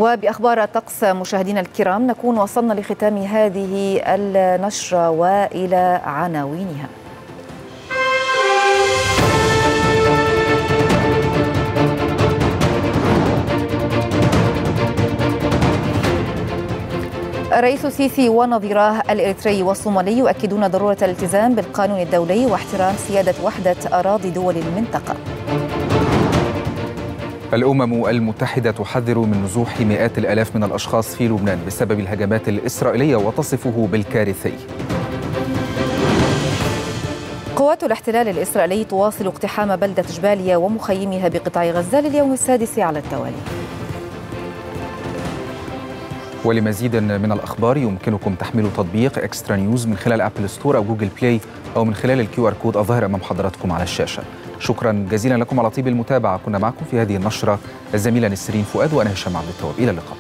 وبأخبار الطقس مشاهدينا الكرام نكون وصلنا لختام هذه النشرة وإلى عناوينها. الرئيس السيسي ونظيراه الإريتري والصومالي يؤكدون ضرورة الالتزام بالقانون الدولي واحترام سيادة وحدة أراضي دول المنطقة. الأمم المتحدة تحذر من نزوح مئات الآلاف من الأشخاص في لبنان بسبب الهجمات الإسرائيلية وتصفه بالكارثي. قوات الاحتلال الإسرائيلي تواصل اقتحام بلدة جباليا ومخيمها بقطاع غزة لليوم السادس على التوالي. ولمزيد من الأخبار يمكنكم تحميل تطبيق إكسترا نيوز من خلال أبل store أو جوجل بلاي أو من خلال ال QR code الظاهر أمام حضراتكم على الشاشة. شكرا جزيلا لكم على طيب المتابعة. كنا معكم في هذه النشرة الزميلة نسرين فؤاد وأنا هشام عبد التواب. إلى اللقاء.